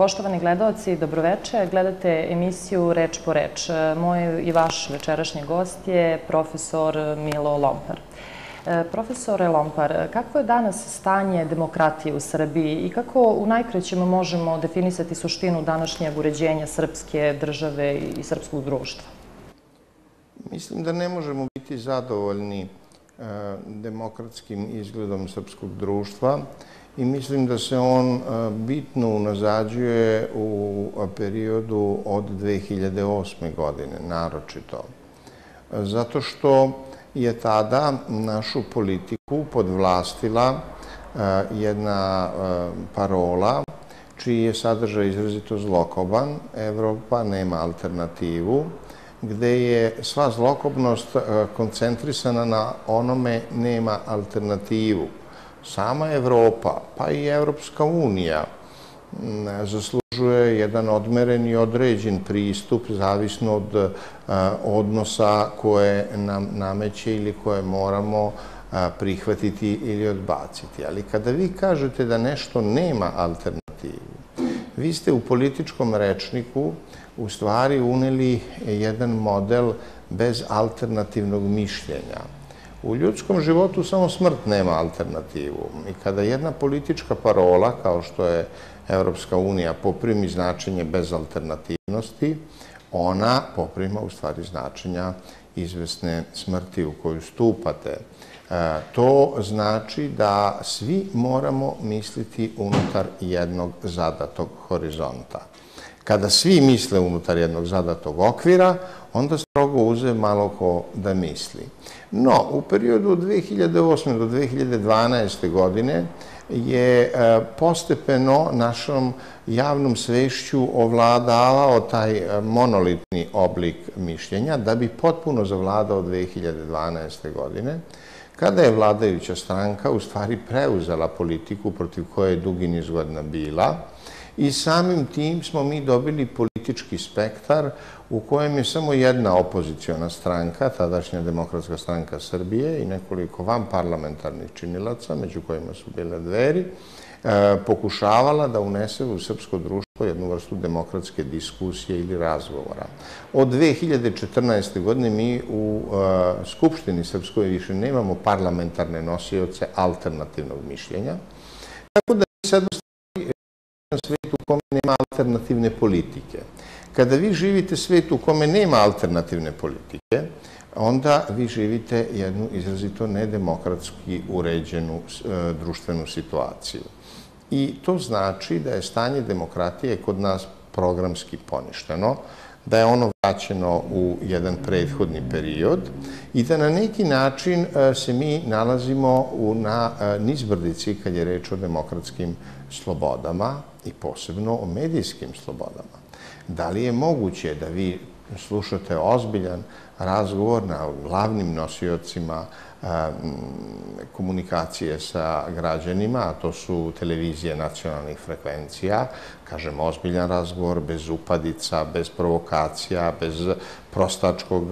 Poštovani gledalci, dobroveče. Gledate emisiju Reč po reč. Moj i vaš večerašnji gost je profesor Milo Lompar. Profesore Lompar, kakvo je danas stanje demokratije u Srbiji i kako u najkrećem možemo definisati suštinu današnjeg uređenja srpske države i srpskog društva? Mislim da ne možemo biti zadovoljni demokratskim izgledom srpskog društva i mislim da se on e, bitno unazađuje u periodu od 2008. godine, naročito. Zato što je tada našu politiku podvlastila e, jedna e, parola čiji je sadržaj izrazito zlokoban. Evropa nema alternativu, gde je sva zlokobnost koncentrisana na onome nema alternativu sama Evropa, pa i Evropska unija, zaslužuje jedan odmeren i određen pristup, zavisno od odnosa koje nam nameće ili koje moramo prihvatiti ili odbaciti. Ali kada vi kažete da nešto nema alternativu, vi ste u političkom rečniku u stvari uneli jedan model bez alternativnog mišljenja U ljudskom životu samo smrt nema alternativu. I kada jedna politička parola, kao što je Evropska unija, poprimi značenje bez alternativnosti, ona poprima u stvari značenja izvesne smrti u koju stupate. E, to znači da svi moramo misliti unutar jednog zadatog horizonta. Kada svi misle unutar jednog zadatog okvira, onda strogo uze malo ko da misli. No, u periodu od 2008. do 2012. godine je e, postepeno našom javnom svešću ovladavao taj e, monolitni oblik mišljenja da bi potpuno zavladao 2012. godine, kada je vladajuća stranka u stvari preuzela politiku protiv koje je dugi niz godina bila, i samim tim smo mi dobili politički spektar u kojem je samo jedna opoziciona stranka, tadašnja Demokratska stranka Srbije i nekoliko van parlamentarnih činilaca, među kojima su bile dveri, e, pokušavala da unese u srpsko društvo jednu vrstu demokratske diskusije ili razgovora. Od 2014. godine mi u e, Skupštini Srpskoj više nemamo parlamentarne nosioce alternativnog mišljenja, tako da mi sad svet u kome nema alternativne politike. Kada vi živite svet u kome nema alternativne politike, onda vi živite jednu izrazito nedemokratski uređenu e, društvenu situaciju. I to znači da je stanje demokratije kod nas programski poništeno, da je ono vraćeno u jedan prethodni period i da na neki način e, se mi nalazimo na e, nizbrdici kad je reč o demokratskim slobodama i posebno o medijskim slobodama. Da li je moguće da vi slušate ozbiljan razgovor na glavnim nosiocima komunikacije sa građanima, a to su televizije nacionalnih frekvencija, kažem, ozbiljan razgovor, bez upadica, bez provokacija, bez prostačkog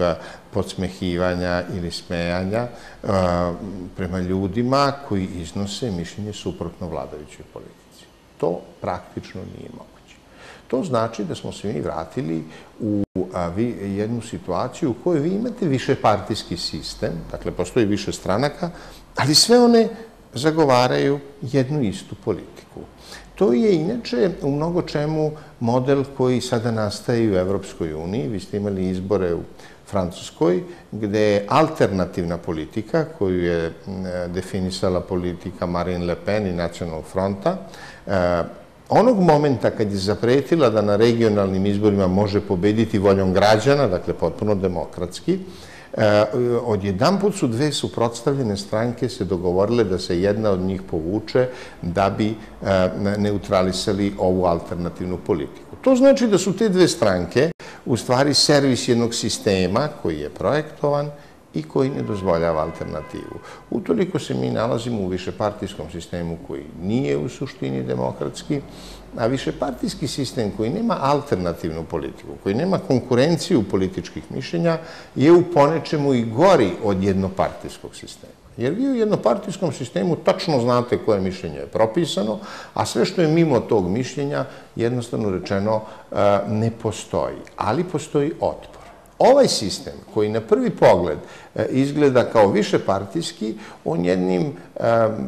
podsmehivanja ili smejanja prema ljudima koji iznose mišljenje suprotno vladajućoj politici. To praktično nije moguće. To znači da smo se mi vratili u jednu situaciju u kojoj vi imate više partijski sistem, dakle postoji više stranaka, ali sve one zagovaraju jednu istu politiku. To je inače u mnogo čemu model koji sada nastaje u Evropskoj uniji. Vi ste imali izbore u Francuskoj, gde je alternativna politika, koju je definisala politika Marine Le Pen i Nacionalnog fronta, Onog momenta kad je zapretila da na regionalnim izborima može pobediti voljom građana, dakle potpuno demokratski, e, odjedan put su dve suprotstavljene stranke se dogovorile da se jedna od njih povuče da bi e, neutralisali ovu alternativnu politiku. To znači da su te dve stranke u stvari servis jednog sistema koji je projektovan i koji ne dozvoljava alternativu. Utoliko se mi nalazimo u višepartijskom sistemu koji nije u suštini demokratski, a višepartijski sistem koji nema alternativnu politiku, koji nema konkurenciju političkih mišljenja, je u ponečemu i gori od jednopartijskog sistema. Jer vi u jednopartijskom sistemu tačno znate koje mišljenje je propisano, a sve što je mimo tog mišljenja, jednostavno rečeno, e, ne postoji. Ali postoji otpor. Ovaj sistem, koji na prvi pogled e, izgleda kao višepartijski, on jednim e,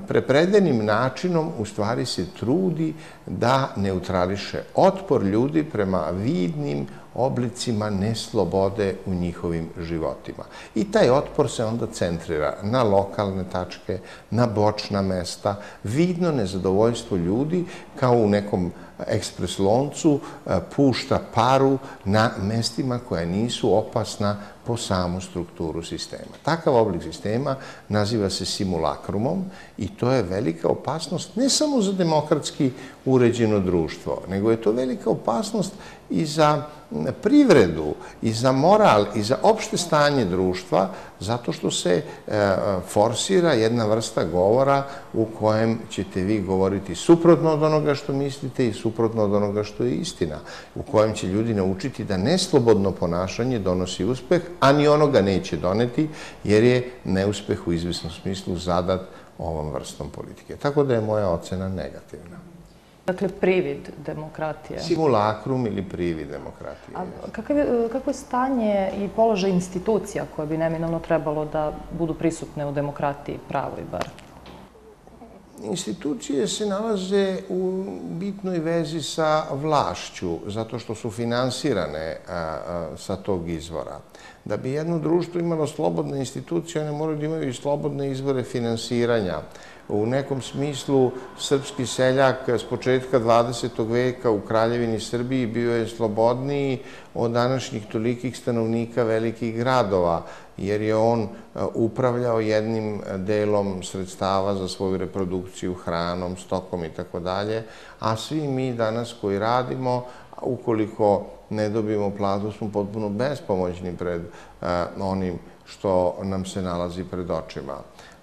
prepredenim načinom u stvari se trudi da neutrališe otpor ljudi prema vidnim oblicima neslobode u njihovim životima. I taj otpor se onda centrira na lokalne tačke, na bočna mesta, vidno nezadovoljstvo ljudi kao u nekom ekspres loncu e, pušta paru na mestima koja nisu opasna po samu strukturu sistema. Takav oblik sistema naziva se simulakrumom i to je velika opasnost ne samo za demokratski uređeno društvo, nego je to velika opasnost i za privredu, i za moral, i za opšte stanje društva, zato što se e, forsira jedna vrsta govora u kojem ćete vi govoriti suprotno od onoga što mislite i suprotno od onoga što je istina, u kojem će ljudi naučiti da neslobodno ponašanje donosi uspeh, a ni onoga neće doneti, jer je neuspeh u izvisnom smislu zadat ovom vrstom politike. Tako da je moja ocena negativna. Dakle, privid demokratije. Simulakrum ili privid demokratije. A kako je stanje i položaj institucija koje bi neminovno trebalo da budu prisutne u demokratiji pravoj bar? Institucije se nalaze u bitnoj vezi sa vlašću, zato što su finansirane sa tog izvora. Da bi jedno društvo imalo slobodne institucije, one moraju da imaju i slobodne izvore finansiranja. U nekom smislu, srpski seljak s početka 20. veka u Kraljevini Srbiji bio je slobodniji od današnjih tolikih stanovnika velikih gradova, jer je on e, upravljao jednim delom sredstava za svoju reprodukciju, hranom, stokom i tako dalje, a svi mi danas koji radimo, ukoliko ne dobijemo platu, smo potpuno bespomoćni pred e, onim što nam se nalazi pred očima.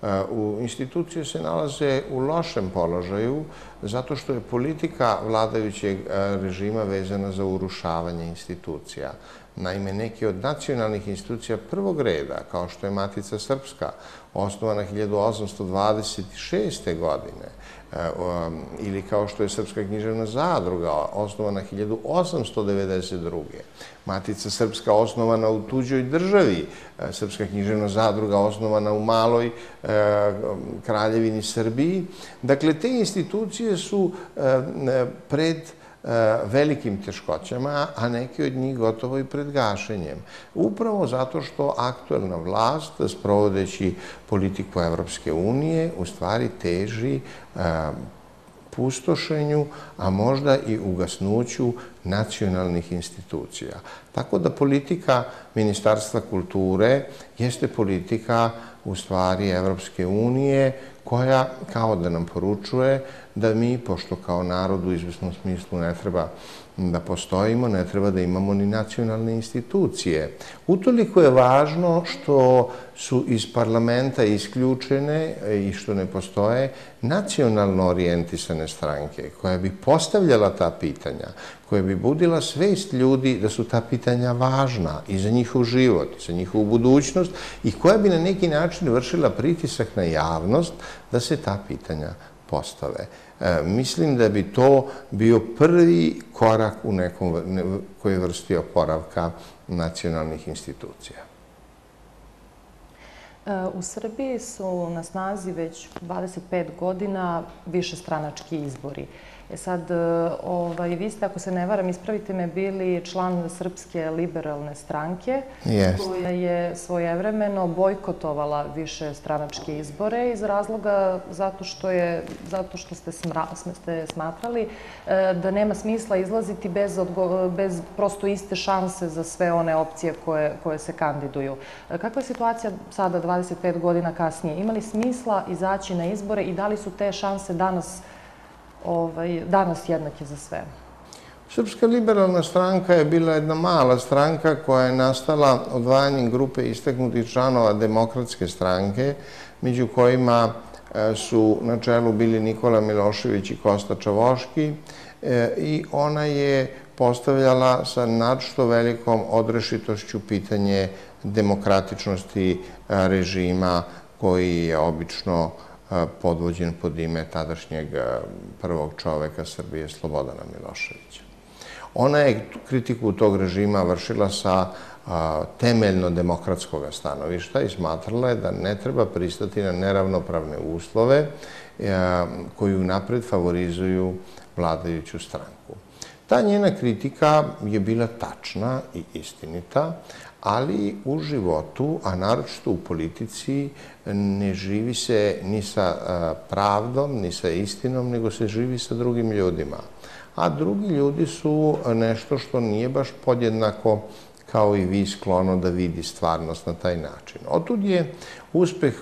E, u institucije se nalaze u lošem položaju zato što je politika vladajućeg e, režima vezana za urušavanje institucija. Naime, neki od nacionalnih institucija prvog reda, kao što je Matica Srpska, osnovana 1826. godine, ili kao što je Srpska književna zadruga, osnovana 1892. Matica Srpska osnovana u tuđoj državi, e, Srpska književna zadruga osnovana u maloj e, kraljevini Srbiji. Dakle, te institucije su pred E, velikim teškoćama, a neki od njih gotovo i pred gašenjem. Upravo zato što aktuelna vlast, sprovodeći politiku Evropske unije, u stvari teži e, pustošenju, a možda i ugasnuću nacionalnih institucija. Tako da politika Ministarstva kulture jeste politika u stvari Evropske unije koja kao da nam poručuje da mi, pošto kao narod u izvisnom smislu ne treba da postojimo, ne treba da imamo ni nacionalne institucije. Utoliko je važno što su iz parlamenta isključene i što ne postoje nacionalno orijentisane stranke koja bi postavljala ta pitanja, koja bi budila svest ljudi da su ta pitanja važna i za njihov život, za njihovu budućnost i koja bi na neki način vršila pritisak na javnost da se ta pitanja postave. E, mislim da bi to bio prvi korak u nekom koji vrsti oporavka nacionalnih institucija. E, u Srbiji su na snazi već 25 godina više stranački izbori. E sad, e, ovaj, vi ste, ako se ne varam, ispravite me, bili član Srpske liberalne stranke, yes. koja je svojevremeno bojkotovala više stranačke izbore iz razloga zato što, je, zato što ste, smra, ste smatrali e, da nema smisla izlaziti bez, odgo, bez prosto iste šanse za sve one opcije koje, koje se kandiduju. E, kakva je situacija sada, 25 godina kasnije? Ima li smisla izaći na izbore i da li su te šanse danas ovaj, danas jednake za sve. Srpska liberalna stranka je bila jedna mala stranka koja je nastala odvajanjem grupe istaknutih članova demokratske stranke, među kojima e, su na čelu bili Nikola Milošević i Kosta Čavoški e, i ona je postavljala sa nadšto velikom odrešitošću pitanje demokratičnosti e, režima koji je obično podvođen pod ime tadašnjeg prvog čoveka Srbije, Slobodana Miloševića. Ona je kritiku tog režima vršila sa temeljno demokratskog stanovišta i smatrala je da ne treba pristati na neravnopravne uslove koji napred favorizuju vladajuću stranku. Ta njena kritika je bila tačna i istinita, ali u životu, a naročito u politici, ne živi se ni sa pravdom, ni sa istinom, nego se živi sa drugim ljudima. A drugi ljudi su nešto što nije baš podjednako kao i vi sklono da vidi stvarnost na taj način. Otud je uspeh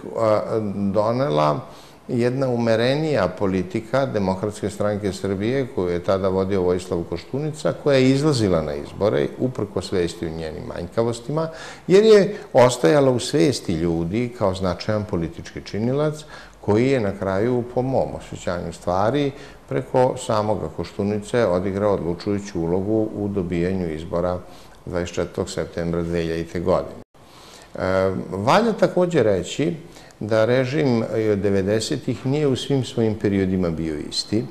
donela jedna umerenija politika Demokratske stranke Srbije, koju je tada vodio Vojislav Koštunica, koja je izlazila na izbore, uprko svesti u njenim manjkavostima, jer je ostajala u svesti ljudi kao značajan politički činilac, koji je na kraju, po mom osjećanju stvari, preko samoga Koštunice odigrao odlučujuću ulogu u dobijanju izbora 24. septembra 2000. godine. E, valja takođe reći da režim 90-ih nije u svim svojim periodima bio isti,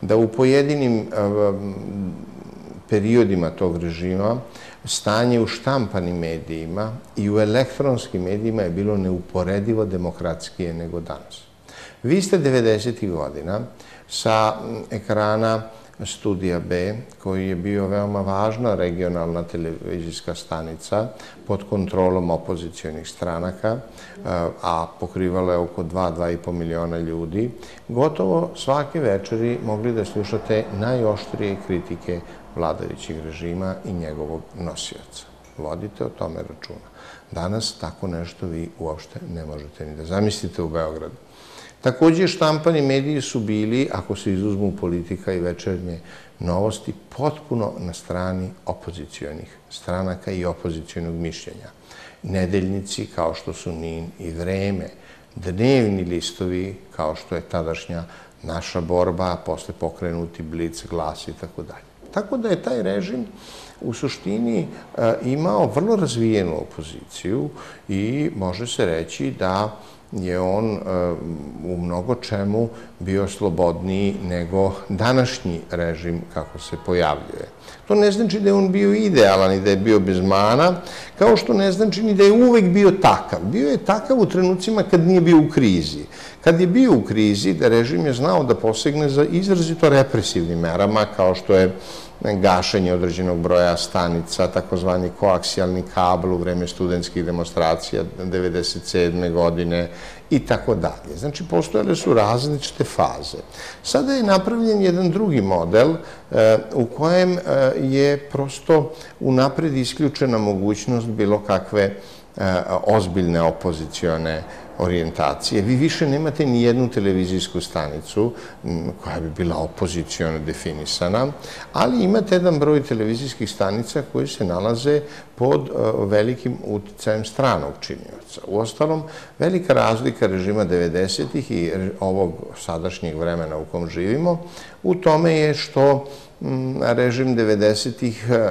da u pojedinim periodima tog režima stanje u štampanim medijima i u elektronskim medijima je bilo neuporedivo demokratskije nego danas. Vi ste 90. godina sa ekrana Studija B, koji je bio veoma važna regionalna televizijska stanica pod kontrolom opozicijonih stranaka, a pokrivala je oko 2-2,5 miliona ljudi, gotovo svake večeri mogli da slušate najoštrije kritike vladajućih režima i njegovog nosioca. Vodite o tome računa. Danas tako nešto vi uopšte ne možete ni da zamislite u Beogradu. Takođe, štampani mediji su bili, ako se izuzmu politika i večernje novosti, potpuno na strani opozicijonih stranaka i opozicijonog mišljenja. Nedeljnici kao što su NIN i Vreme, dnevni listovi kao što je tadašnja naša borba, posle pokrenuti Blic, Glas i tako dalje. Tako da je taj režim u suštini e, imao vrlo razvijenu opoziciju i može se reći da je on e, u mnogo čemu bio slobodniji nego današnji režim kako se pojavljuje. To ne znači da je on bio idealan i da je bio bez mana, kao što ne znači ni da je uvek bio takav. Bio je takav u trenucima kad nije bio u krizi. Kad je bio u krizi, da režim je znao da posegne za izrazito represivnim merama, kao što je gašenje određenog broja stanica, takozvani koaksijalni kabel u vreme studentskih demonstracija 1997. godine i tako dalje. Znači, postojale su različite faze. Sada je napravljen jedan drugi model e, u kojem e, je prosto unapred isključena mogućnost bilo kakve e, ozbiljne opozicione orijentacije. Vi više nemate ni jednu televizijsku stanicu koja bi bila opozicijono definisana, ali imate jedan broj televizijskih stanica koji se nalaze pod e, velikim uticajem stranog činioca. U ostalom, velika razlika režima 90-ih i ovog sadašnjeg vremena u kom živimo u tome je što režim 90-ih e,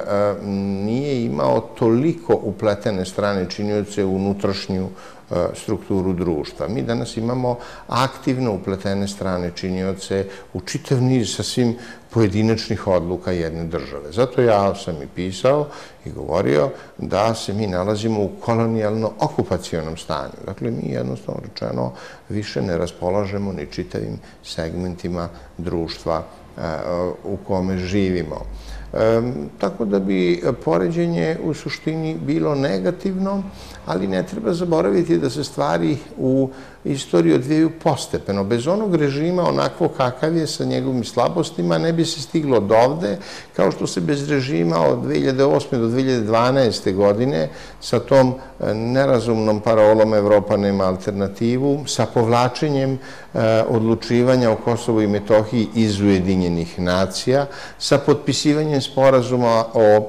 nije imao toliko upletene strane činioce u unutrašnju E, strukturu društva. Mi danas imamo aktivno upletene strane činioce u čitav niz sasvim pojedinačnih odluka jedne države. Zato ja sam i pisao i govorio da se mi nalazimo u kolonijalno-okupacijonom stanju. Dakle, mi jednostavno rečeno više ne raspolažemo ni čitavim segmentima društva e, u kome živimo. Tako da bi poređenje u suštini bilo negativno, ali ne treba zaboraviti da se stvari u istoriji odvijaju postepeno. Bez onog režima, onako kakav je sa njegovim slabostima, ne bi se stiglo od ovde, kao što se bez režima od 2008. do 2012. godine sa tom e, nerazumnom parolom Evropa nema alternativu, sa povlačenjem e, odlučivanja o Kosovu i Metohiji iz Ujedinjenih nacija, sa potpisivanjem sporazuma o e,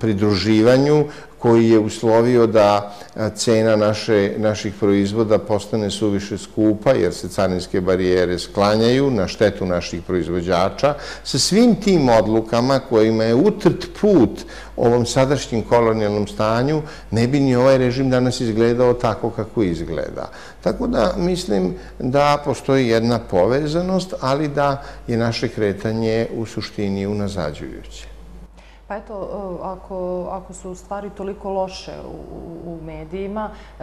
pridruživanju koji je uslovio da cena naše, naših proizvoda postane suviše skupa jer se carinske barijere sklanjaju na štetu naših proizvođača. Sa svim tim odlukama kojima je utrt put ovom sadašnjim kolonijalnom stanju, ne bi ni ovaj režim danas izgledao tako kako izgleda. Tako da mislim da postoji jedna povezanost, ali da je naše kretanje u suštini unazađujuće. Pa eto, e, ako, ako su stvari toliko loše u, u medijima, e,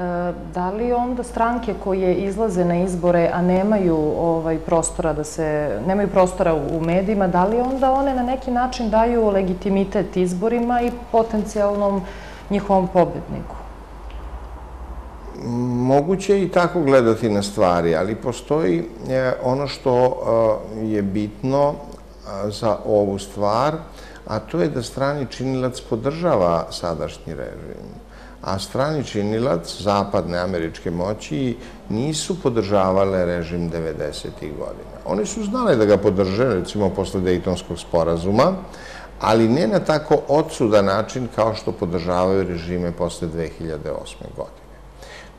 da li onda stranke koje izlaze na izbore, a nemaju ovaj prostora da se, nemaju prostora u medijima, da li onda one na neki način daju legitimitet izborima i potencijalnom njihovom pobedniku? Moguće i tako gledati na stvari, ali postoji e, ono što je bitno za ovu stvar, a to je da strani činilac podržava sadašnji režim. A strani činilac, zapadne američke moći, nisu podržavale režim 90. godina. Oni su znali da ga podrže, recimo posle Dejtonskog sporazuma, ali ne na tako odsudan način kao što podržavaju režime posle 2008. godine.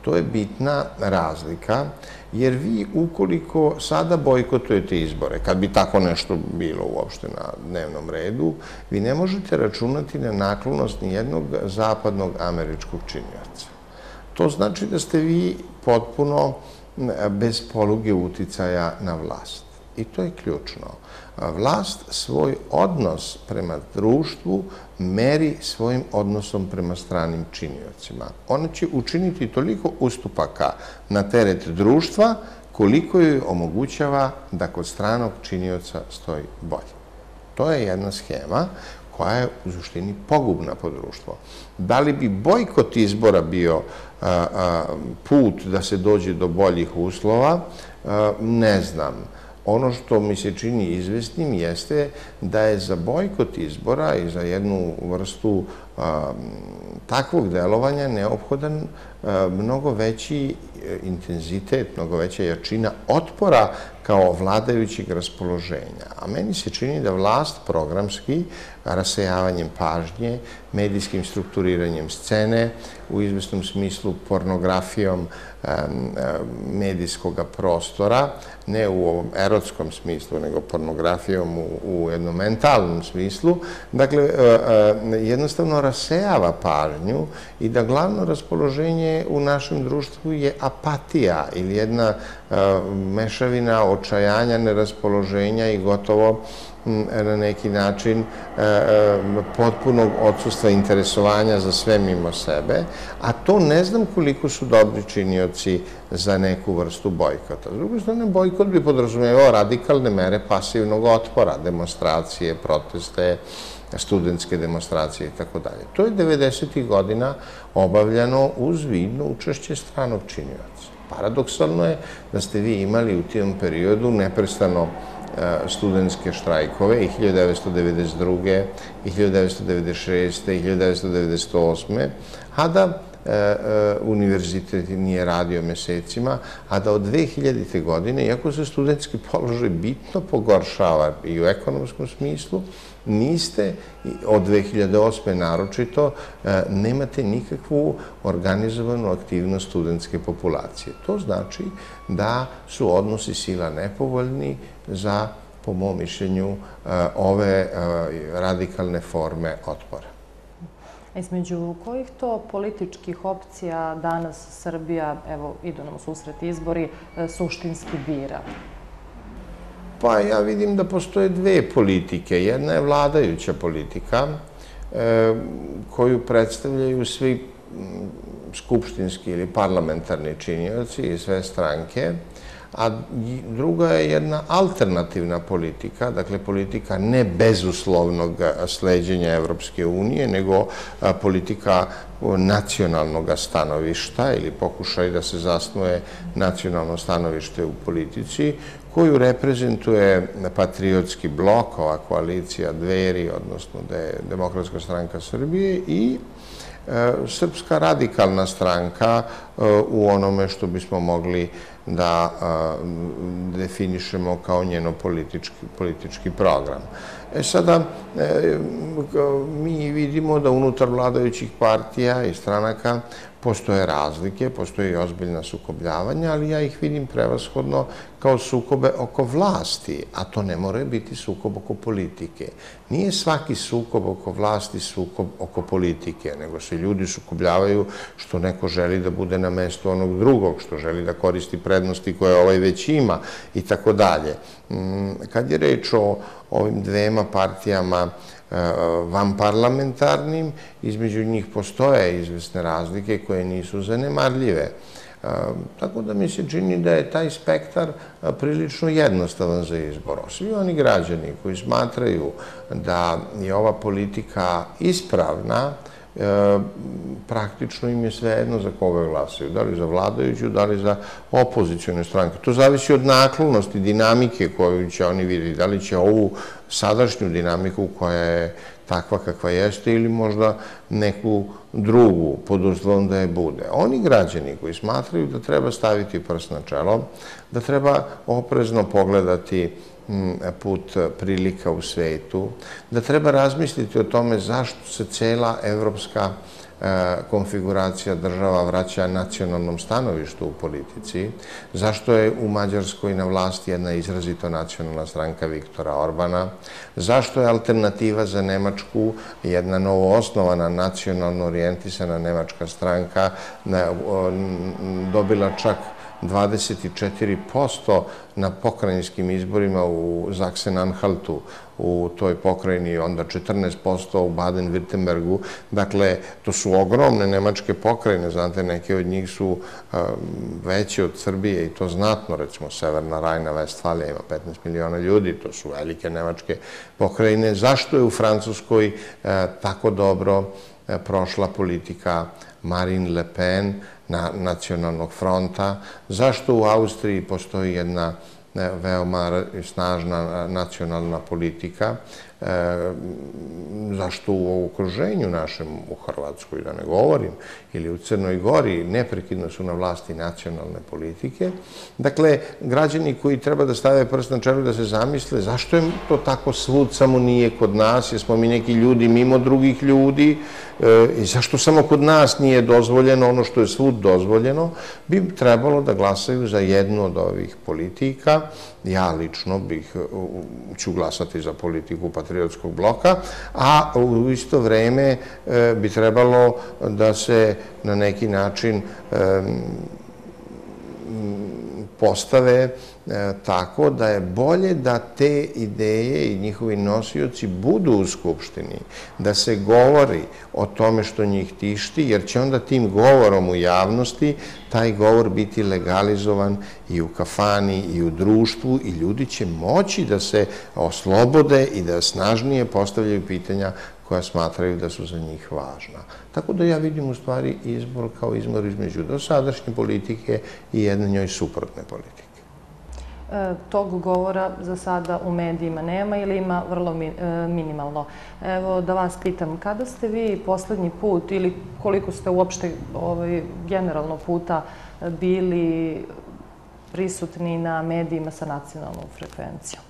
To je bitna razlika, jer vi ukoliko sada bojkotujete izbore, kad bi tako nešto bilo uopšte na dnevnom redu, vi ne možete računati na naklonost nijednog zapadnog američkog činjaca. To znači da ste vi potpuno bez poluge uticaja na vlast. I to je ključno vlast svoj odnos prema društvu meri svojim odnosom prema stranim činiocima. Ona će učiniti toliko ustupaka na teret društva koliko joj omogućava da kod stranog činioca stoji bolje. To je jedna schema koja je u suštini pogubna po društvo. Da li bi bojkot izbora bio put da se dođe do boljih uslova, ne znam. Ono što mi se čini izvestnim jeste da je za bojkot izbora i za jednu vrstu takvog delovanja neophodan mnogo veći e, intenzitet, mnogo veća jačina otpora kao vladajućeg raspoloženja. A meni se čini da vlast programski, rasejavanjem pažnje, medijskim strukturiranjem scene, u izvestnom smislu pornografijom medijskog prostora, ne u ovom erotskom smislu, nego pornografijom u, u jednom mentalnom smislu, dakle, e, e, jednostavno rasejava pažnju i da glavno raspoloženje u našem društvu je apatija ili jedna e, mešavina očajanja, neraspoloženja i gotovo na neki način e, e, potpunog odsustva interesovanja za sve mimo sebe, a to ne znam koliko su dobri činioci za neku vrstu bojkota. S druge strane, bojkot bi podrazumevao radikalne mere pasivnog otpora, demonstracije, proteste, studentske demonstracije i tako dalje. To je 90. godina obavljano uz vidno učešće stranog činioca. Paradoksalno je da ste vi imali u tim periodu neprestano studentske štrajkove i 1992. i 1996. i 1998. a da e, e, univerzitet nije radio mesecima, a da od 2000. godine, iako se studentski položaj bitno pogoršava i u ekonomskom smislu, niste, od 2008. naročito, nemate nikakvu organizovanu aktivnost studentske populacije. To znači da su odnosi sila nepovoljni za, po mom mišljenju, ove radikalne forme otpora. Između kojih to političkih opcija danas Srbija, evo, idu nam u susret izbori, e, suštinski bira? Pa ja vidim da postoje dve politike. Jedna je vladajuća politika e, koju predstavljaju svi skupštinski ili parlamentarni činioci i sve stranke, a druga je jedna alternativna politika, dakle politika ne bezuslovnog sleđenja Evropske unije, nego politika nacionalnog stanovišta ili pokušaj da se zasnuje nacionalno stanovište u politici, koju reprezentuje patriotski blok, ova koalicija dveri, odnosno da Demokratska stranka Srbije i Srpska radikalna stranka u onome što bismo mogli da definišemo kao njeno politički, politički program. E sada, e, mi vidimo da unutar vladajućih partija i stranaka postoje razlike, postoje i ozbiljna sukobljavanja, ali ja ih vidim prevashodno kao sukobe oko vlasti, a to ne more biti sukob oko politike. Nije svaki sukob oko vlasti sukob oko politike, nego se ljudi sukobljavaju što neko želi da bude na mestu onog drugog, što želi da koristi prednosti koje ovaj već ima i tako dalje. Mm, kad je reč o ovim dvema partijama e, vanparlamentarnim, između njih postoje izvesne razlike koje nisu zanemarljive. E, tako da mi se čini da je taj spektar e, prilično jednostavan za izbor. Svi oni građani koji smatraju da je ova politika ispravna, E, praktično im je sve jedno za koga glasaju, da li za vladajuću, da li za opozicijone stranke. To zavisi od naklonosti, dinamike koju će oni vidjeti, da li će ovu sadašnju dinamiku koja je takva kakva jeste ili možda neku drugu pod uslovom da je bude. Oni građani koji smatraju da treba staviti prst na čelo, da treba oprezno pogledati put prilika u svetu, da treba razmisliti o tome zašto se cela evropska konfiguracija država vraća nacionalnom stanovištu u politici, zašto je u Mađarskoj na vlasti jedna izrazito nacionalna stranka Viktora Orbana, zašto je alternativa za Nemačku jedna novo osnovana nacionalno orijentisana nemačka stranka dobila čak 24% na pokrajinskim izborima u Zaksen-Anhaltu, u toj pokrajini, onda 14% u Baden-Württembergu. Dakle, to su ogromne nemačke pokrajine, znate, neke od njih su veće od Srbije i to znatno, recimo Severna Rajna, Vestfalija ima 15 miliona ljudi, to su velike nemačke pokrajine. Zašto je u Francuskoj tako dobro prošla politika Marine Le Pen, na nacionalnog fronta, zašto u Austriji postoji jedna e, veoma snažna nacionalna politika, e, zašto u okruženju našem, u Hrvatskoj, da ne govorim, ili u Crnoj Gori, neprekidno su na vlasti nacionalne politike. Dakle, građani koji treba da stave prst na čelu da se zamisle zašto je to tako svud, samo nije kod nas, jesmo mi neki ljudi mimo drugih ljudi, E, i zašto samo kod nas nije dozvoljeno ono što je svud dozvoljeno, bi trebalo da glasaju za jednu od ovih politika. Ja lično bih, ću glasati za politiku patriotskog bloka, a u isto vreme e, bi trebalo da se na neki način postave E, tako da je bolje da te ideje i njihovi nosioci budu u Skupštini, da se govori o tome što njih tišti, jer će onda tim govorom u javnosti taj govor biti legalizovan i u kafani i u društvu i ljudi će moći da se oslobode i da snažnije postavljaju pitanja koja smatraju da su za njih važna. Tako da ja vidim u stvari izbor kao izbor između dosadašnje politike i jedne njoj suprotne politike. E, tog govora za sada u medijima nema ili ima vrlo e, minimalno. Evo da vas pitam, kada ste vi poslednji put ili koliko ste uopšte ovaj, generalno puta bili prisutni na medijima sa nacionalnom frekvencijom?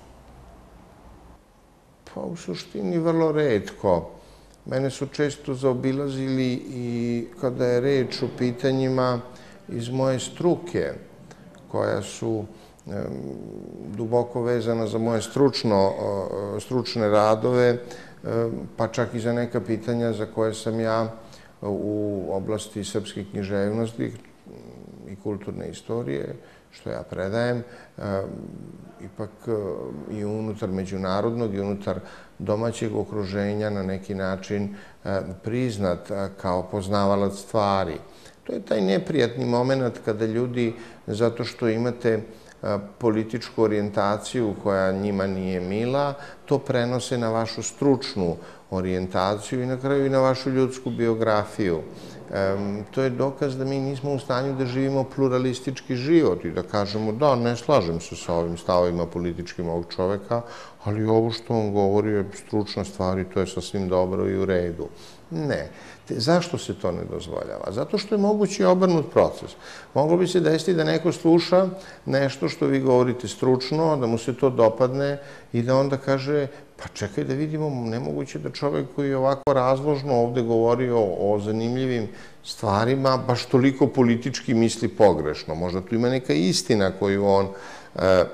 Pa u suštini vrlo redko. Mene su često zaobilazili i kada je reč o pitanjima iz moje struke, koja su duboko vezana za moje stručno, stručne radove, pa čak i za neka pitanja za koje sam ja u oblasti srpske književnosti i kulturne istorije, što ja predajem, ipak i unutar međunarodnog i unutar domaćeg okruženja na neki način priznat kao poznavalac stvari. To je taj neprijatni moment kada ljudi, zato što imate političku orijentaciju koja njima nije mila, to prenose na vašu stručnu orijentaciju i na kraju i na vašu ljudsku biografiju. To je dokaz da mi nismo u stanju da živimo pluralistički život i da kažemo da, ne slažem se sa ovim stavovima političkim ovog čoveka, ali ovo što on govori je stručna stvar i to je sasvim dobro i u redu. Ne. Zašto se to ne dozvoljava? Zato što je mogući obrnut proces. Moglo bi se desiti da neko sluša nešto što vi govorite stručno, da mu se to dopadne i da onda kaže pa čekaj da vidimo, nemoguće da čovek koji je ovako razložno ovde govorio o zanimljivim stvarima, baš toliko politički misli pogrešno. Možda tu ima neka istina koju on e,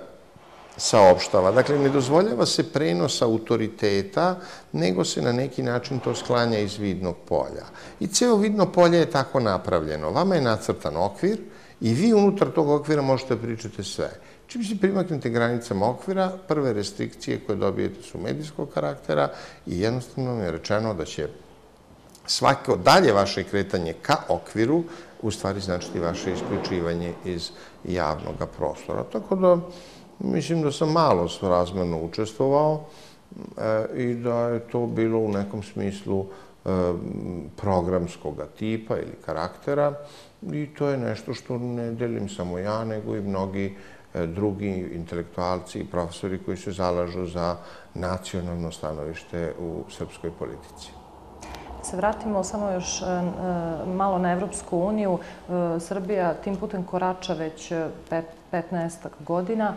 saopštava. Dakle, ne dozvoljava se prenos autoriteta, nego se na neki način to sklanja iz vidnog polja. I ceo vidno polje je tako napravljeno. Vama je nacrtan okvir i vi unutar tog okvira možete da pričati sve. Čim se primaknete granicama okvira, prve restrikcije koje dobijete su medijskog karaktera i jednostavno je rečeno da će svako dalje vaše kretanje ka okviru u stvari značiti vaše isključivanje iz javnog prostora. Tako da Mislim da sam malo razmerno učestvovao e, i da je to bilo u nekom smislu e, programskog tipa ili karaktera. I to je nešto što ne delim samo ja, nego i mnogi e, drugi intelektualci i profesori koji se zalažu za nacionalno stanovište u srpskoj politici se vratimo samo još malo na Evropsku uniju. Srbija tim putem korača već 15 godina.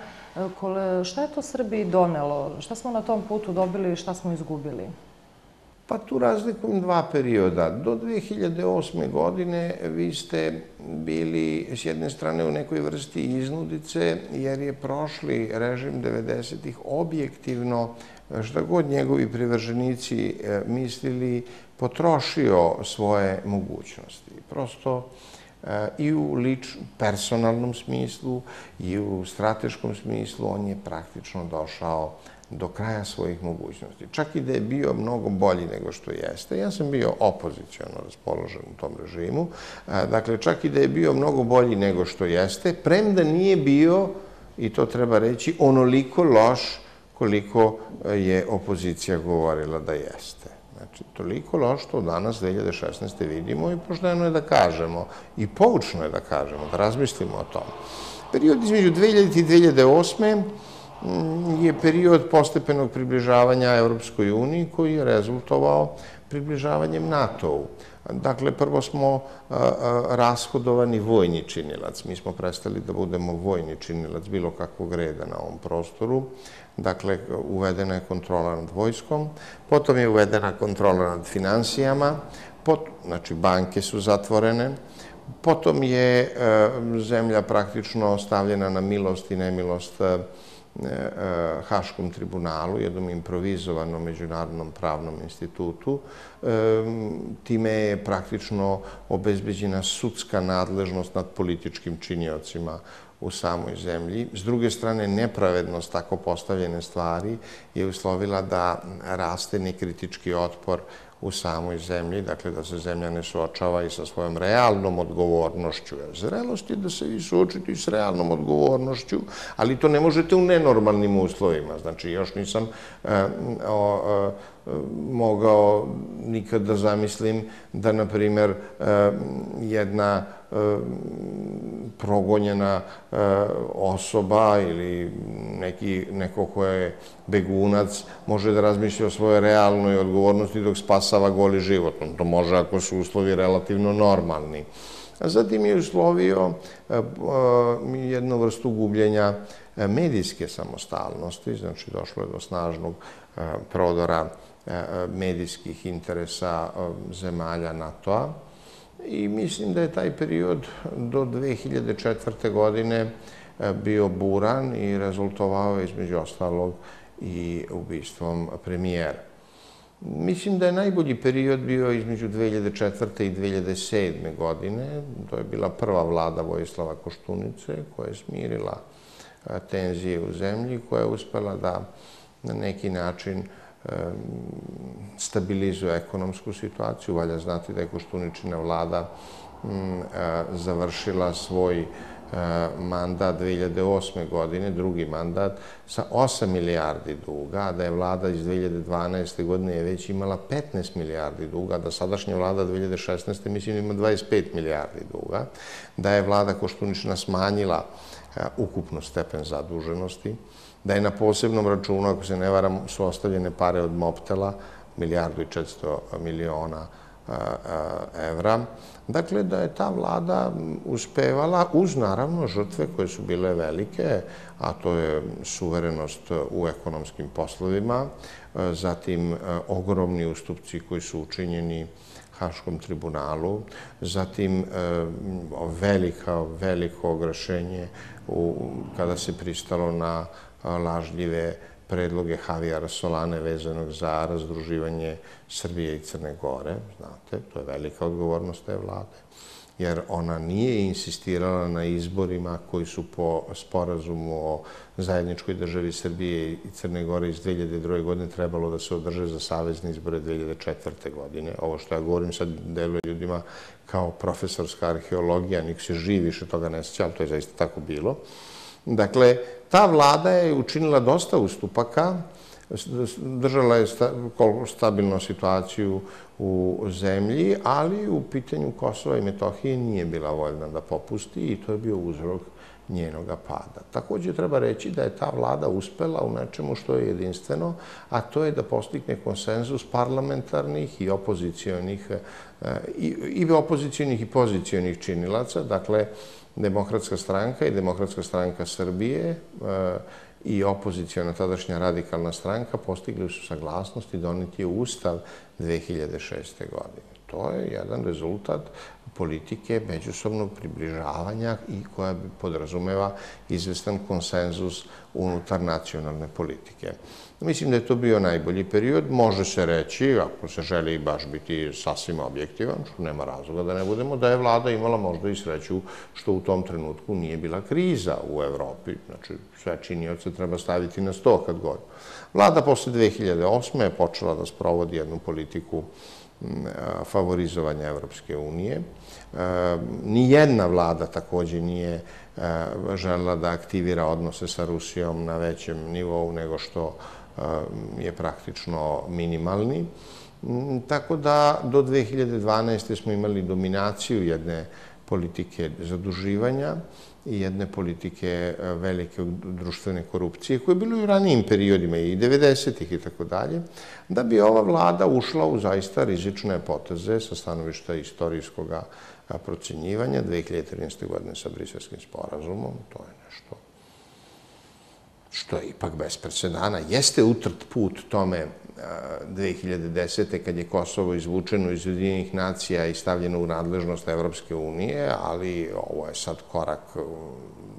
Šta je to Srbiji donelo? Šta smo na tom putu dobili i šta smo izgubili? Pa tu razlikujem dva perioda. Do 2008. godine vi ste bili s jedne strane u nekoj vrsti iznudice, jer je prošli režim 90-ih objektivno, šta god njegovi privrženici e, mislili, potrošio svoje mogućnosti. Prosto i u personalnom smislu i u strateškom smislu on je praktično došao do kraja svojih mogućnosti. Čak i da je bio mnogo bolji nego što jeste. Ja sam bio opozicijalno raspoložen u tom režimu. Dakle, čak i da je bio mnogo bolji nego što jeste, premda nije bio, i to treba reći, onoliko loš koliko je opozicija govorila da jeste. Znači, toliko loš što danas, 2016. vidimo i pošteno je da kažemo, i poučno je da kažemo, da razmislimo o tom. Period između 2000 i 2008 mm, je period postepenog približavanja Evropskoj uniji koji je rezultovao približavanjem NATO-u. Dakle, prvo smo rashodovani vojni činilac. Mi smo prestali da budemo vojni činilac bilo kakvog reda na ovom prostoru. Dakle, uvedena je kontrola nad vojskom, potom je uvedena kontrola nad financijama, znači banke su zatvorene, potom je e, zemlja praktično ostavljena na milost i nemilost e, e, Haškom tribunalu, jednom improvizovanom međunarodnom pravnom institutu. Time je praktično obezbeđena sudska nadležnost nad političkim činiocima u samoj zemlji. S druge strane, nepravednost tako postavljene stvari je uslovila da raste nekritički otpor u samoj zemlji, dakle da se zemlja ne suočava i sa svojom realnom odgovornošću. Zrelost je da se vi suočite i s realnom odgovornošću, ali to ne možete u nenormalnim uslovima. Znači, još nisam e, e, mogao nikad da zamislim da, na primer, e, jedna progonjena e, osoba ili neki, neko ko je begunac može da razmišlja o svojoj realnoj odgovornosti dok spasava goli život. To može ako su uslovi relativno normalni. A zatim je uslovio jednu vrstu gubljenja medijske samostalnosti, znači došlo je do snažnog prodora medijskih interesa zemalja NATO-a i mislim da je taj period do 2004. godine e, bio buran i rezultovao između ostalog i ubistvom premijera. Mislim da je najbolji period bio između 2004. i 2007. godine. To je bila prva vlada Vojislava Koštunice koja je smirila e, tenzije u zemlji, koja je uspela da na neki način stabilizuje ekonomsku situaciju. Valja znati da je Koštuničina vlada mm, e, završila svoj e, mandat 2008. godine, drugi mandat, sa 8 milijardi duga, da je vlada iz 2012. godine je već imala 15 milijardi duga, da sadašnja vlada 2016. mislim ima 25 milijardi duga, da je vlada Koštuničina smanjila ukupno stepen zaduženosti, da je na posebnom računu, ako se ne varam, su ostavljene pare od Moptela, milijardu i 400 miliona evra. Dakle, da je ta vlada uspevala uz naravno žrtve koje su bile velike, a to je suverenost u ekonomskim poslovima, zatim ogromni ustupci koji su učinjeni Haškom tribunalu, zatim velika, veliko ograšenje kada se pristalo na lažljive predloge Javijara Solane vezanog za razdruživanje Srbije i Crne Gore. Znate, to je velika odgovornost te vlade jer ona nije insistirala na izborima koji su po sporazumu o zajedničkoj državi Srbije i Crne Gore iz 2002. godine trebalo da se održe za savezne izbore 2004. godine. Ovo što ja govorim sad deluje ljudima kao profesorska arheologija, nik se živi više toga ne sjeća, ali to je zaista tako bilo. Dakle, ta vlada je učinila dosta ustupaka, držala je stabilnu situaciju u zemlji, ali u pitanju Kosova i Metohije nije bila voljna da popusti i to je bio uzrok njenog pada. Takođe treba reći da je ta vlada uspela u nečemu što je jedinstveno, a to je da postigne konsenzus parlamentarnih i opozicijonih e, i, i opozicijonih i pozicijonih činilaca, dakle, Demokratska stranka i Demokratska stranka Srbije e, i opozicijona tadašnja radikalna stranka postigli su saglasnost i doniti je Ustav 2006. godine. To je jedan rezultat politike međusobnog približavanja i koja podrazumeva izvestan konsenzus unutar nacionalne politike. Mislim da je to bio najbolji period. Može se reći, ako se želi baš biti sasvim objektivan, što nema razloga da ne budemo, da je vlada imala možda i sreću što u tom trenutku nije bila kriza u Evropi. Znači, sve činioce treba staviti na sto kad god. Vlada posle 2008. je počela da sprovodi jednu politiku favorizovanja Evropske unije. Nijedna vlada takođe nije želela da aktivira odnose sa Rusijom na većem nivou nego što je praktično minimalni. Tako da do 2012. smo imali dominaciju jedne politike zaduživanja i jedne politike e, velike društvene korupcije, koje je bilo i u ranijim periodima, i 90-ih i tako dalje, da bi ova vlada ušla u zaista rizične poteze sa stanovišta istorijskog procenjivanja 2013. godine sa briselskim sporazumom. To je što je ipak bez presedana. Jeste utrt put tome 2010. kad je Kosovo izvučeno iz Ujedinjenih nacija i stavljeno u nadležnost Evropske unije, ali ovo je sad korak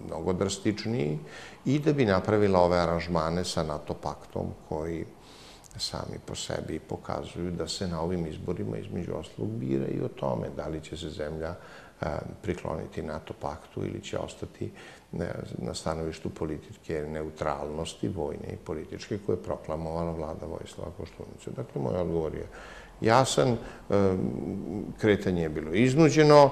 mnogo drastičniji i da bi napravila ove aranžmane sa NATO paktom koji sami po sebi pokazuju da se na ovim izborima između oslog bira i o tome da li će se zemlja prikloniti NATO paktu ili će ostati na stanovištu politike neutralnosti, vojne i političke, koje je proklamovala vlada Vojislava Koštunića. Dakle, moj odgovor je jasan, kretanje je bilo iznuđeno,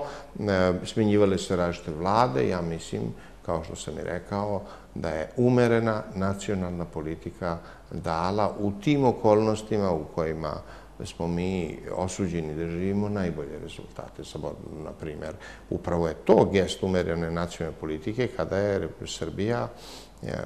smenjivale se različite vlade, ja mislim, kao što sam i rekao, da je umerena nacionalna politika dala u tim okolnostima u kojima smo mi osuđeni da živimo najbolje rezultate. Samo, na primer, upravo je to gest umerene nacionalne politike kada je Srbija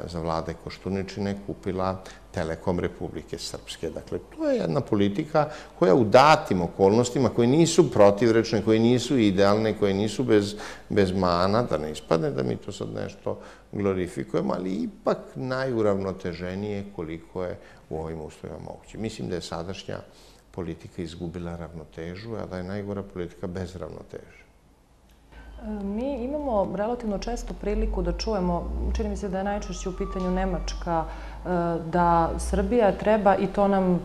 za vlade Koštuničine kupila Telekom Republike Srpske. Dakle, to je jedna politika koja u datim okolnostima, koje nisu protivrečne, koje nisu idealne, koje nisu bez, bez mana, da ne ispadne da mi to sad nešto glorifikujemo, ali ipak najuravnoteženije koliko je u ovim uslovima moguće. Mislim da je sadašnja politika izgubila ravnotežu, a da je najgora politika bez ravnoteže. Mi imamo relativno često priliku da čujemo, čini mi se da je najčešće u pitanju Nemačka, e, da Srbija treba, i to nam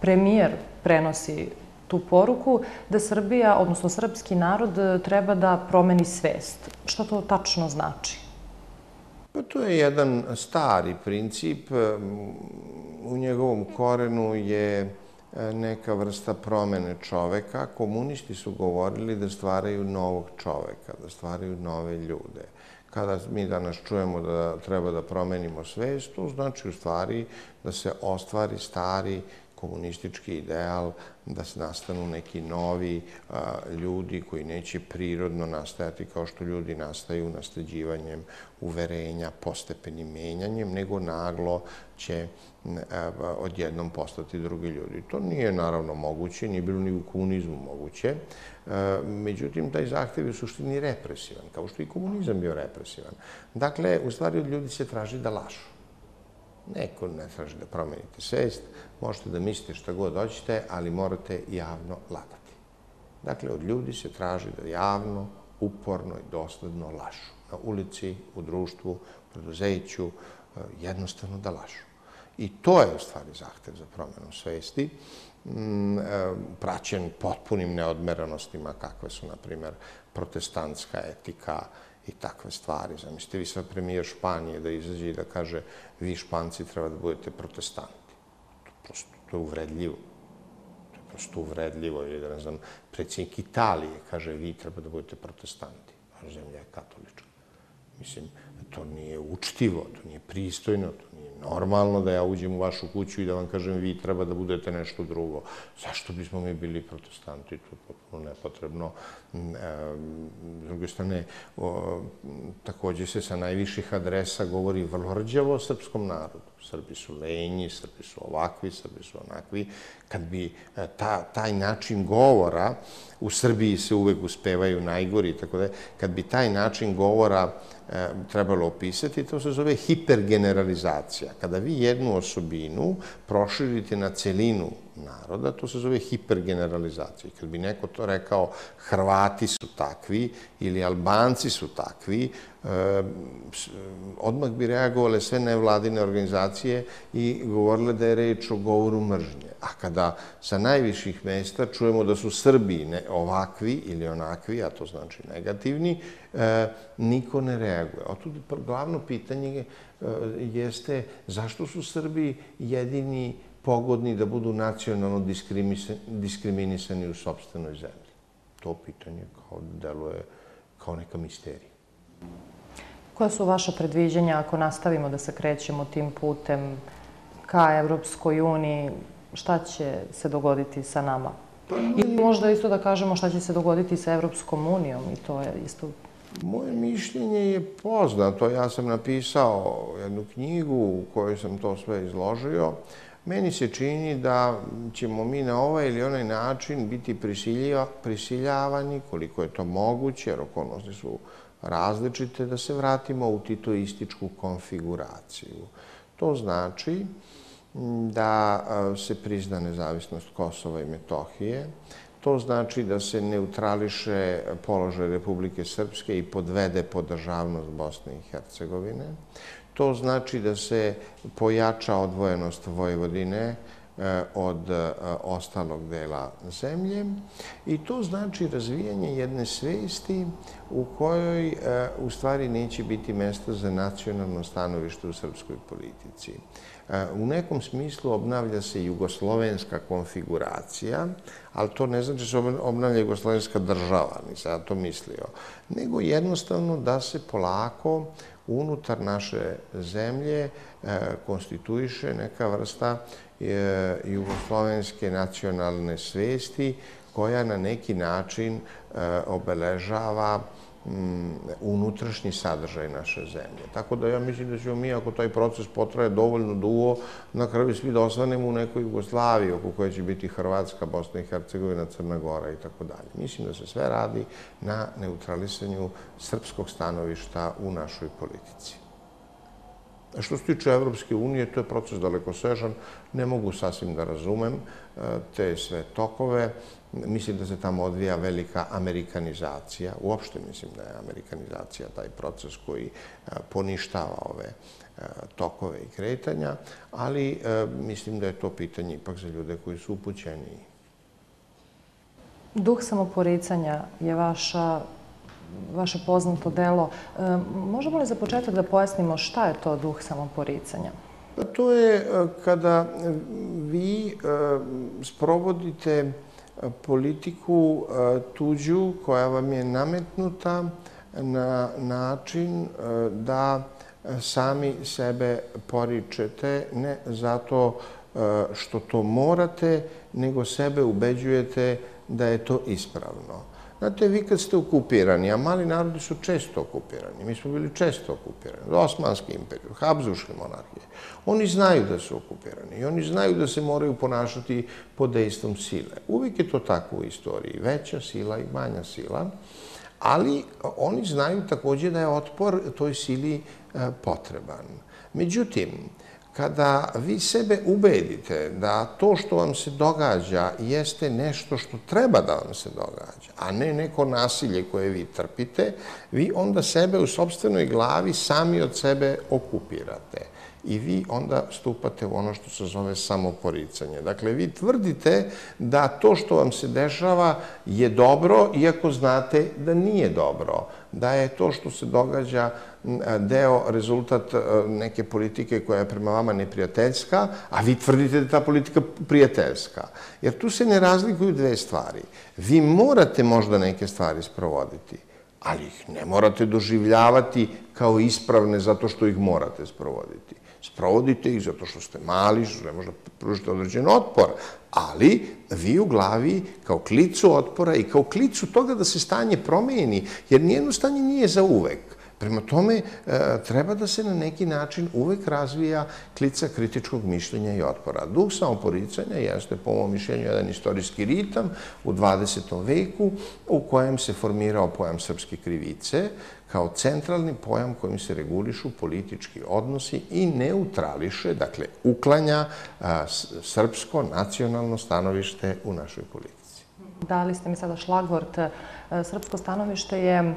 premijer prenosi tu poruku, da Srbija, odnosno srpski narod, treba da promeni svest. Šta to tačno znači? Pa to je jedan stari princip. U njegovom korenu je neka vrsta promene čoveka. Komunisti su govorili da stvaraju novog čoveka, da stvaraju nove ljude. Kada mi danas čujemo da treba da promenimo svest, to znači u stvari da se ostvari stari komunistički ideal da nastanu neki novi ljudi koji neće prirodno nastajati kao što ljudi nastaju nasljeđivanjem uverenja, postepenim menjanjem, nego naglo će odjednom postati drugi ljudi. To nije naravno moguće, nije bilo ni u komunizmu moguće. Međutim, taj zahtev je u suštini represivan, kao što i komunizam bio represivan. Dakle, u stvari od ljudi se traži da lažu. Neko ne traži da promenite svest, možete da mislite šta god hoćete, ali morate javno lagati. Dakle, od ljudi se traži da javno, uporno i dosledno lažu. Na ulici, u društvu, u preduzeću, e, jednostavno da lažu. I to je u stvari zahtev za promjenu svesti, mm, e, praćen potpunim neodmeranostima kakve su, na primjer, protestantska etika, i takve stvari. Zamislite vi sad premijer Španije da izađe i da kaže vi Španci treba da budete protestanti. To prosto to je uvredljivo. To je prosto uvredljivo. Ili da ne znam, predsjednik Italije kaže vi treba da budete protestanti. A zemlja je katolička. Mislim, to nije učtivo, to nije pristojno, to normalno da ja uđem u vašu kuću i da vam kažem vi treba da budete nešto drugo. Zašto bismo mi bili protestanti? To je potpuno nepotrebno. Mm, s druge strane, takođe se sa najviših adresa govori vrlo rđavo o srpskom narodu. Srbi su lenji, Srbi su ovakvi, Srbi su onakvi. Kad bi e, ta, taj način govora, u Srbiji se uvek uspevaju najgori, tako da kad bi taj način govora e, trebalo opisati, to se zove hipergeneralizacija. Kada vi jednu osobinu proširite na celinu naroda, to se zove hipergeneralizacija. Kad bi neko to rekao, Hrvati su takvi ili Albanci su takvi, odmah bi reagovale sve nevladine organizacije i govorile da je reč o govoru mržnje. A kada sa najviših mesta čujemo da su Srbi ovakvi ili onakvi, a to znači negativni, e, niko ne reaguje. A tu glavno pitanje e, jeste zašto su Srbi jedini pogodni da budu nacionalno diskriminisani u sobstvenoj zemlji? To pitanje kao deluje kao neka misterija. Koja su vaša predviđenja ako nastavimo da se krećemo tim putem ka Evropskoj uniji? Šta će se dogoditi sa nama? Pa I možda isto da kažemo šta će se dogoditi sa Evropskom unijom i to je isto... Moje mišljenje je poznato. Ja sam napisao jednu knjigu u kojoj sam to sve izložio. Meni se čini da ćemo mi na ovaj ili onaj način biti prisiljavani, koliko je to moguće, jer okolnosti su različite, da se vratimo u titoističku konfiguraciju. To znači da se prizna nezavisnost Kosova i Metohije, to znači da se neutrališe položaj Republike Srpske i podvede pod državnost Bosne i Hercegovine. To znači da se pojača odvojenost Vojvodine, E, od e, ostalog dela zemlje i to znači razvijanje jedne svesti u kojoj e, u stvari neće biti mesta za nacionalno stanovište u srpskoj politici. U nekom smislu obnavlja se jugoslovenska konfiguracija, ali to ne znači da se obnavlja jugoslovenska država, nisam ja to mislio, nego jednostavno da se polako unutar naše zemlje konstituiše neka vrsta jugoslovenske nacionalne svesti koja na neki način e, obeležava mm, unutrašnji sadržaj naše zemlje. Tako da ja mislim da ćemo mi, ako taj proces potraje dovoljno dugo, na kraju svi da osvanemo u nekoj Jugoslaviji, oko koje će biti Hrvatska, Bosna i Hercegovina, Crna Gora i tako dalje. Mislim da se sve radi na neutralisanju srpskog stanovišta u našoj politici. Što se tiče Evropske unije, to je proces daleko sežan. Ne mogu sasvim da razumem e, te sve tokove. Mislim da se tamo odvija velika amerikanizacija. Uopšte mislim da je amerikanizacija taj proces koji e, poništava ove e, tokove i kretanja, ali mislim da je to pitanje ipak za ljude koji su upućeniji. Duh samoporicanja je vaša vaše poznato delo. E, možemo li za početak da pojasnimo šta je to duh samoporicanja? Pa to je e, kada vi e, sprovodite politiku tuđu koja vam je nametnuta na način da sami sebe poričete, ne zato što to morate, nego sebe ubeđujete da je to ispravno. Znate, vi kad ste okupirani, a mali narodi su često okupirani, mi smo bili često okupirani, Osmanski imperiju, Habzuške monarhije, oni znaju da su okupirani i oni znaju da se moraju ponašati pod dejstvom sile. Uvijek je to tako u istoriji, veća sila i manja sila, ali oni znaju takođe da je otpor toj sili e, potreban. Međutim, kada vi sebe ubedite da to što vam se događa jeste nešto što treba da vam se događa, a ne neko nasilje koje vi trpite, vi onda sebe u sobstvenoj glavi sami od sebe okupirate i vi onda stupate u ono što se zove samoporicanje. Dakle, vi tvrdite da to što vam se dešava je dobro, iako znate da nije dobro, da je to što se događa deo, rezultat e, neke politike koja je prema vama neprijateljska, a vi tvrdite da je ta politika prijateljska. Jer tu se ne razlikuju dve stvari. Vi morate možda neke stvari sprovoditi, ali ih ne morate doživljavati kao ispravne zato što ih morate sprovoditi. Sprovodite ih zato što ste mali, što ne možda pružite određen otpor, ali vi u glavi kao klicu otpora i kao klicu toga da se stanje promeni, jer nijedno stanje nije za uvek. Prema tome, e, treba da se na neki način uvek razvija klica kritičkog mišljenja i otpora. Duh samoporicanja jeste, po mojom mišljenju, jedan istorijski ritam u 20. veku u kojem se formirao pojam srpske krivice, kao centralni pojam kojim se regulišu politički odnosi i neutrališe, dakle, uklanja srpsko nacionalno stanovište u našoj politici. Dali ste mi sada šlagvort. E, srpsko stanovište je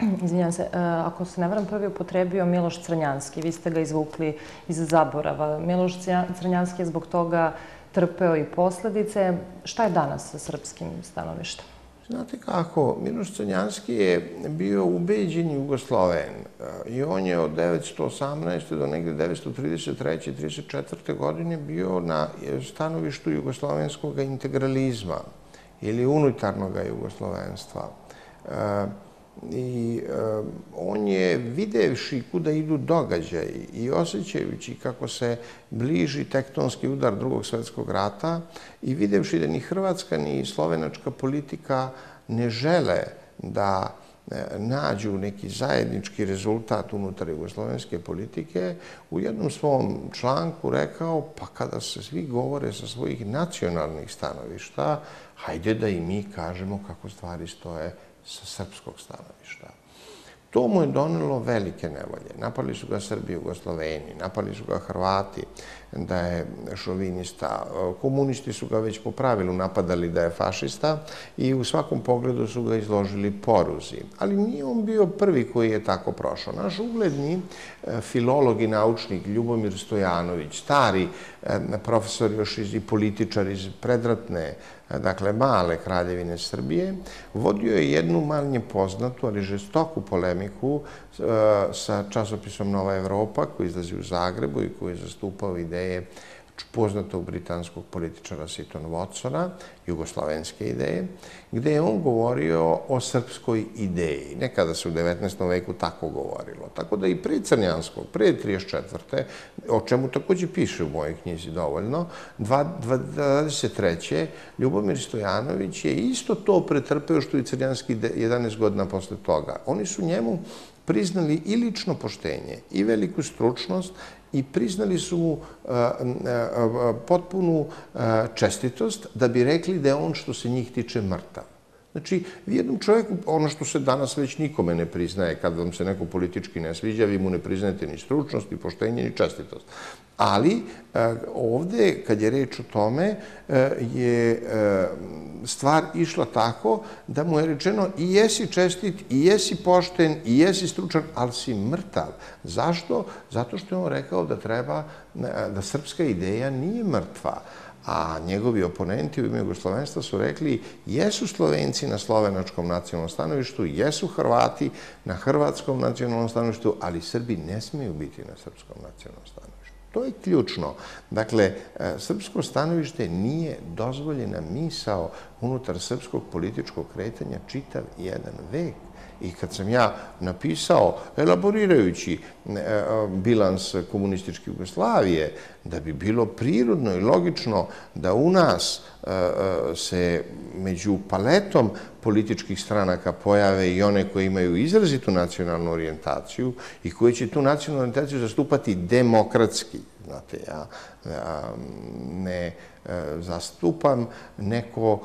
izvinjam se, e, ako se ne varam, prvi upotrebio Miloš Crnjanski. Vi ste ga izvukli iz zaborava. Miloš Crnjanski je zbog toga trpeo i posledice. Šta je danas sa srpskim stanovištem? Znate kako, Miloš Crnjanski je bio ubeđen Jugosloven i on je od 1918. do negde 1933. 34. godine bio na stanovištu jugoslovenskog integralizma ili unitarnog jugoslovenstva. I on je, videvši kuda idu događaji i osjećajući kako se bliži tektonski udar drugog svetskog rata i videvši da ni hrvatska ni slovenačka politika ne žele da e, nađu neki zajednički rezultat unutar jugoslovenske politike, u jednom svom članku rekao, pa kada se svi govore sa svojih nacionalnih stanovišta, hajde da i mi kažemo kako stvari stoje sa srpskog stanovišta. To mu je donelo velike nevolje. Napali su ga Srbi, Jugosloveni, napali su ga Hrvati da je šovinista. Komunisti su ga već po pravilu napadali da je fašista i u svakom pogledu su ga izložili poruzi. Ali nije on bio prvi koji je tako prošao. Naš ugledni e, filolog i naučnik Ljubomir Stojanović, stari profesor još i političar iz predratne dakle male kraljevine Srbije, vodio je jednu manje poznatu, ali žestoku polemiku e, sa časopisom Nova Evropa, koji izlazi u Zagrebu i koji je zastupao ideje poznatog britanskog političara Siton Watsona, jugoslovenske ideje, gde je on govorio o srpskoj ideji. Nekada se u 19. veku tako govorilo. Tako da i pre Crnjanskog, pre 34. o čemu takođe piše u mojoj knjizi dovoljno, 23. Ljubomir Stojanović je isto to pretrpeo što i Crnjanski 11 godina posle toga. Oni su njemu priznali i lično poštenje, i veliku stručnost, i priznali su mu potpunu čestitost da bi rekli da je on što se njih tiče mrtav. Znači, vi jednom čovjeku, ono što se danas već nikome ne priznaje, kad vam se neko politički ne sviđa, vi mu ne priznajete ni stručnost, ni poštenje, ni čestitost. Ali, ovde, kad je reč o tome, je stvar išla tako da mu je rečeno i jesi čestit, i jesi pošten, i jesi stručan, ali si mrtav. Zašto? Zato što je on rekao da treba, da srpska ideja nije mrtva a njegovi oponenti u ime Jugoslovenstva su rekli jesu Slovenci na slovenačkom nacionalnom stanovištu, jesu Hrvati na hrvatskom nacionalnom stanovištu, ali Srbi ne smiju biti na srpskom nacionalnom stanovištu. To je ključno. Dakle, e, srpsko stanovište nije dozvoljena misao unutar srpskog političkog kretanja čitav jedan vek. I kad sam ja napisao, elaborirajući e, bilans komunističke Jugoslavije, da bi bilo prirodno i logično da u nas e, e, se među paletom političkih stranaka pojave i one koje imaju izrazitu nacionalnu orijentaciju i koje će tu nacionalnu orijentaciju zastupati demokratski. Znate, ja, ne e, zastupam neko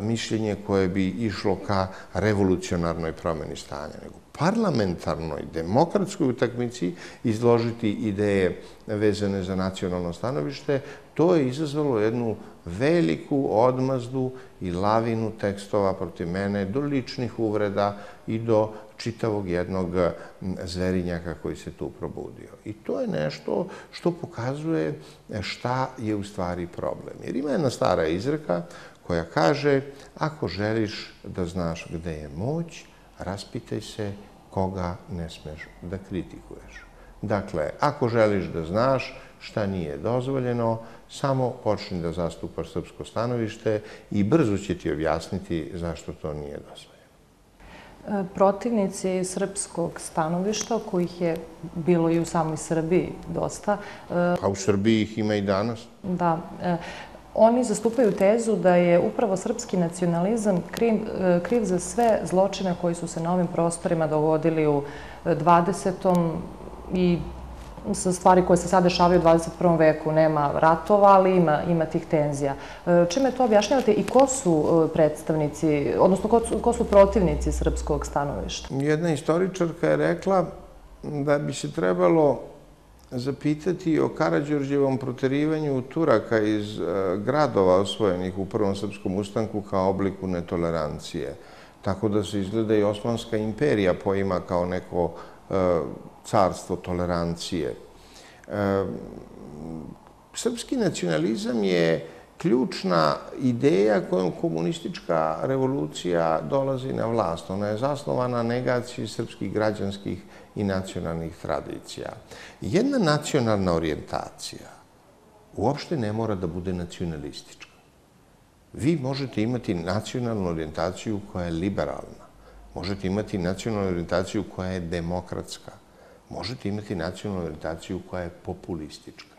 mišljenje koje bi išlo ka revolucionarnoj promeni stanja, nego parlamentarnoj, demokratskoj utakmici izložiti ideje vezane za nacionalno stanovište, to je izazvalo jednu veliku odmazdu i lavinu tekstova protiv mene, do ličnih uvreda i do čitavog jednog zverinjaka koji se tu probudio. I to je nešto što pokazuje šta je u stvari problem. Jer ima jedna stara izreka koja kaže ako želiš da znaš gde je moć, raspitaj se koga ne smeš da kritikuješ. Dakle, ako želiš da znaš šta nije dozvoljeno, samo počni da zastupaš srpsko stanovište i brzo će ti objasniti zašto to nije dozvoljeno. E, protivnici srpskog stanovišta, kojih je bilo i u samoj Srbiji dosta... E, pa u Srbiji ih ima i danas. Da. E, oni zastupaju tezu da je upravo srpski nacionalizam kriv, kriv za sve zločine koji su se na ovim prostorima dogodili u 20. i sa stvari koje se sad dešavaju u 21. veku. Nema ratova, ali ima, ima tih tenzija. E, čime to objašnjavate i ko su e, predstavnici, odnosno ko ko su protivnici srpskog stanovišta? Jedna istoričarka je rekla da bi se trebalo zapitati o Karadžorđevom proterivanju Turaka iz e, gradova osvojenih u Prvom srpskom ustanku kao obliku netolerancije. Tako da se izgleda i Osmanska imperija poima kao neko carstvo tolerancije. Srpski nacionalizam je ključna ideja kojom komunistička revolucija dolazi na vlast. Ona je zasnovana na negaciji srpskih građanskih i nacionalnih tradicija. Jedna nacionalna orijentacija uopšte ne mora da bude nacionalistička. Vi možete imati nacionalnu orijentaciju koja je liberalna. Možete imati nacionalnu orijentaciju koja je demokratska možete imati nacionalnu orijentaciju koja je populistička.